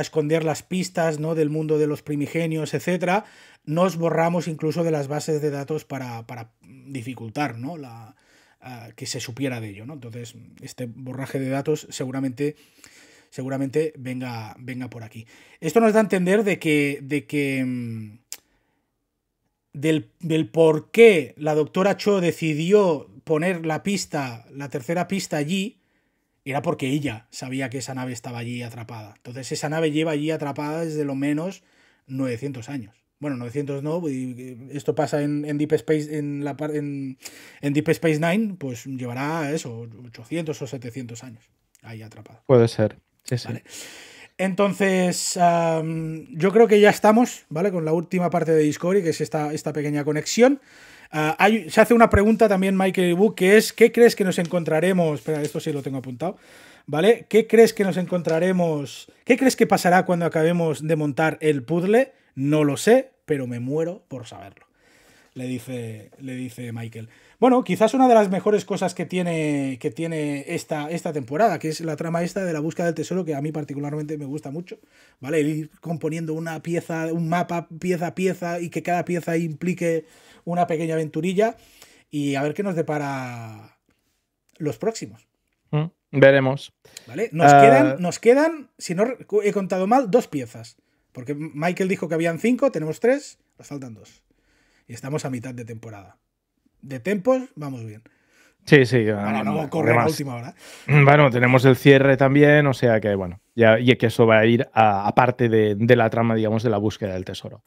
esconder las pistas ¿no? del mundo de los primigenios, etc., nos borramos incluso de las bases de datos para, para dificultar ¿no? la, que se supiera de ello. ¿no? Entonces, este borraje de datos seguramente, seguramente venga, venga por aquí. Esto nos da a entender de que, de que mm, del, del, por qué la doctora Cho decidió poner la pista, la tercera pista allí, era porque ella sabía que esa nave estaba allí atrapada. Entonces esa nave lleva allí atrapada desde lo menos 900 años. Bueno, 900 no, esto pasa en, Deep Space en, la, en, en, Deep Space Nine, pues llevará eso, 800 o 700 años ahí atrapada. Puede ser. Entonces, yo creo que ya estamos, ¿vale? Con la última parte de Discovery, que es esta, esta pequeña conexión. Ah, se hace una pregunta también, Michael Book, que es: ¿qué crees que nos encontraremos? Espera, esto sí lo tengo apuntado. ¿Vale? ¿Qué crees que nos encontraremos? ¿Qué crees que pasará cuando acabemos de montar el puzzle? No lo sé, pero me muero por saberlo. Le dice, le dice Michael. Bueno, quizás una de las mejores cosas que tiene, que tiene esta, esta temporada, que es la trama esta de la búsqueda del tesoro, que a mí particularmente me gusta mucho, ¿vale? Ir componiendo una pieza, un mapa pieza a pieza y que cada pieza implique una pequeña aventurilla y a ver qué nos depara los próximos. Mm, veremos. ¿Vale? Nos, ah. quedan, nos quedan, si no he contado mal, dos piezas. Porque Michael dijo que habían cinco, tenemos tres, nos faltan dos. Y estamos a mitad de temporada. De tempos, vamos bien. Sí, sí. Para no correr a última hora. Bueno, tenemos el cierre también, o sea que, bueno, ya, y que eso va a ir aparte de, la trama, digamos, de la búsqueda del tesoro.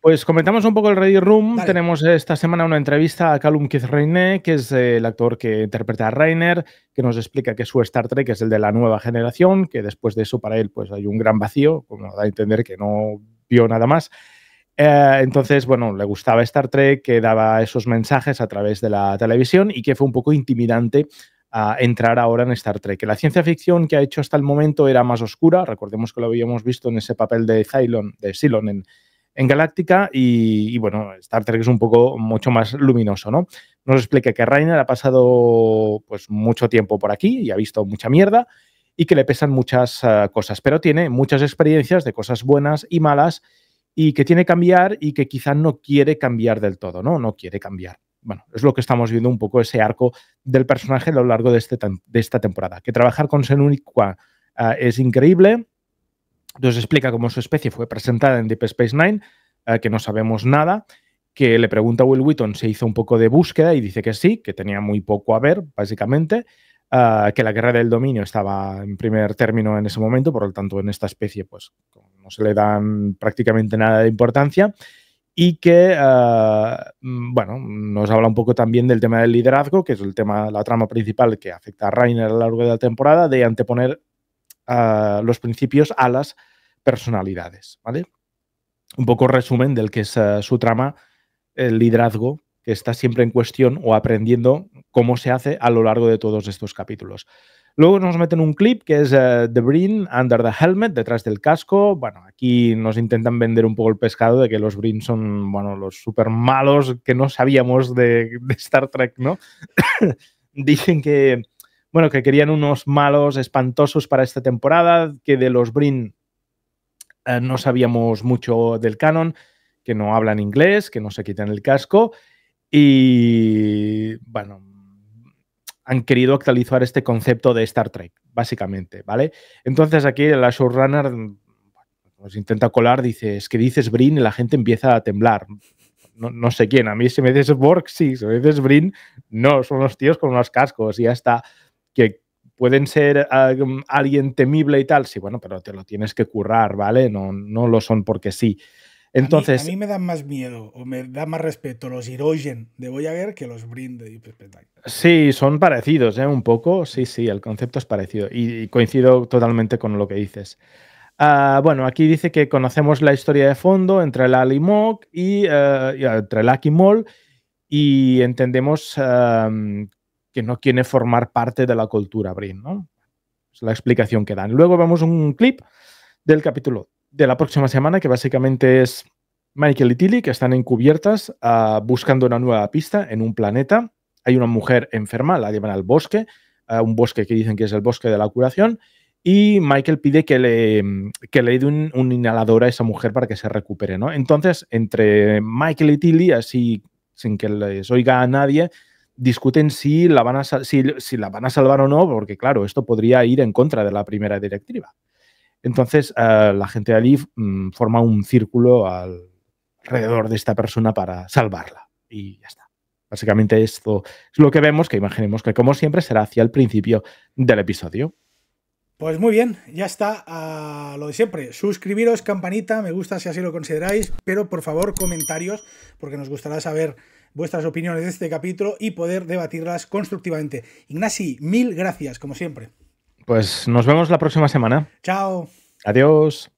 Pues comentamos un poco el Ready Room. Tenemos esta semana una entrevista a Callum Keith Rayne, que es el actor que interpreta a Rainer, que nos explica que su Star Trek es el de la nueva generación, que después de eso para él pues hay un gran vacío, como da a entender que no vio nada más. Eh, entonces, bueno, le gustaba Star Trek, que daba esos mensajes a través de la televisión y que fue un poco intimidante a entrar ahora en Star Trek. La ciencia ficción que ha hecho hasta el momento era más oscura, recordemos que lo habíamos visto en ese papel de Cylon, de Cylon en, en Galáctica y, bueno, Star Trek es un poco mucho más luminoso, ¿no? Nos explica que Rainer ha pasado pues mucho tiempo por aquí y ha visto mucha mierda y que le pesan muchas eh, cosas, pero tiene muchas experiencias de cosas buenas y malas y que tiene que cambiar y que quizá no quiere cambiar del todo, ¿no? No quiere cambiar. Bueno, es lo que estamos viendo un poco ese arco del personaje a lo largo de, este, de esta temporada. Que trabajar con Senuniqua uh, es increíble. Nos explica cómo su especie fue presentada en Deep Space Nine, uh, que no sabemos nada, que le pregunta a Will Wheaton si hizo un poco de búsqueda y dice que sí, que tenía muy poco a ver, básicamente, uh, que la guerra del dominio estaba en primer término en ese momento, por lo tanto en esta especie pues no se le dan prácticamente nada de importancia y que, eh, mm, bueno, nos habla un poco también del tema del liderazgo, que es el tema, la trama principal que afecta a Rainer a lo largo de la temporada, de anteponer eh, los principios a las personalidades, ¿vale? Un poco resumen del que es eh, su trama, el liderazgo, que está siempre en cuestión o aprendiendo cómo se hace a lo largo de todos estos capítulos. Luego nos meten un clip que es eh, The Brin Under the Helmet, detrás del casco. Bueno, aquí nos intentan vender un poco el pescado de que los Brin son, bueno, los súper malos que no sabíamos de, Star Trek, ¿no? Dicen que, bueno, que querían unos malos espantosos para esta temporada, que de los Brin eh, no sabíamos mucho del canon, que no hablan inglés, que no se quitan el casco. Y, bueno, han querido actualizar este concepto de Star Trek, básicamente, ¿vale? Entonces aquí la showrunner nos intenta colar, dice, es que dices Brin y la gente empieza a temblar. No, sé quién, a mí si me dices Borg, sí, si me dices Brin, no, son los tíos con unos cascos y ya está. Que pueden ser alguien temible y tal, sí, bueno, pero te lo tienes que currar, ¿vale? No, no lo son porque sí. Entonces, a mí, me dan más miedo o me da más respeto los Hirogen de Voyager que los Brin de Deep Sí, son parecidos, ¿eh? Un poco. Sí, sí, el concepto es parecido. Y, coincido totalmente con lo que dices. Ah, bueno, aquí dice que conocemos la historia de fondo entre la Alimok y uh, entre el Akimol y entendemos que no quiere formar parte de la cultura Brin, ¿no? Es la explicación que dan. Luego vemos un clip del capítulo de la próxima semana, que básicamente es Michael y Tilly, que están encubiertas uh, buscando una nueva pista en un planeta. Hay una mujer enferma, la llevan al bosque, a un bosque que dicen que es el bosque de la curación, y Michael pide que le, que le dé un, inhalador a esa mujer para que se recupere. ¿no? Entonces, entre Michael y Tilly, así sin que les oiga a nadie, discuten si la, van a, si, si la van a salvar o no, porque claro, esto podría ir en contra de la primera directiva. Entonces, eh, la gente de allí mm, forma un círculo alrededor de esta persona para salvarla. Y ya está. Básicamente esto es lo que vemos, que imaginemos que como siempre será hacia el principio del episodio. Pues muy bien, ya está lo de siempre. Suscribiros, campanita, me gusta si así lo consideráis, pero por favor comentarios, porque nos gustará saber vuestras opiniones de este capítulo y poder debatirlas constructivamente. Ignasi, mil gracias, como siempre. Pues nos vemos la próxima semana. Chao. Adiós.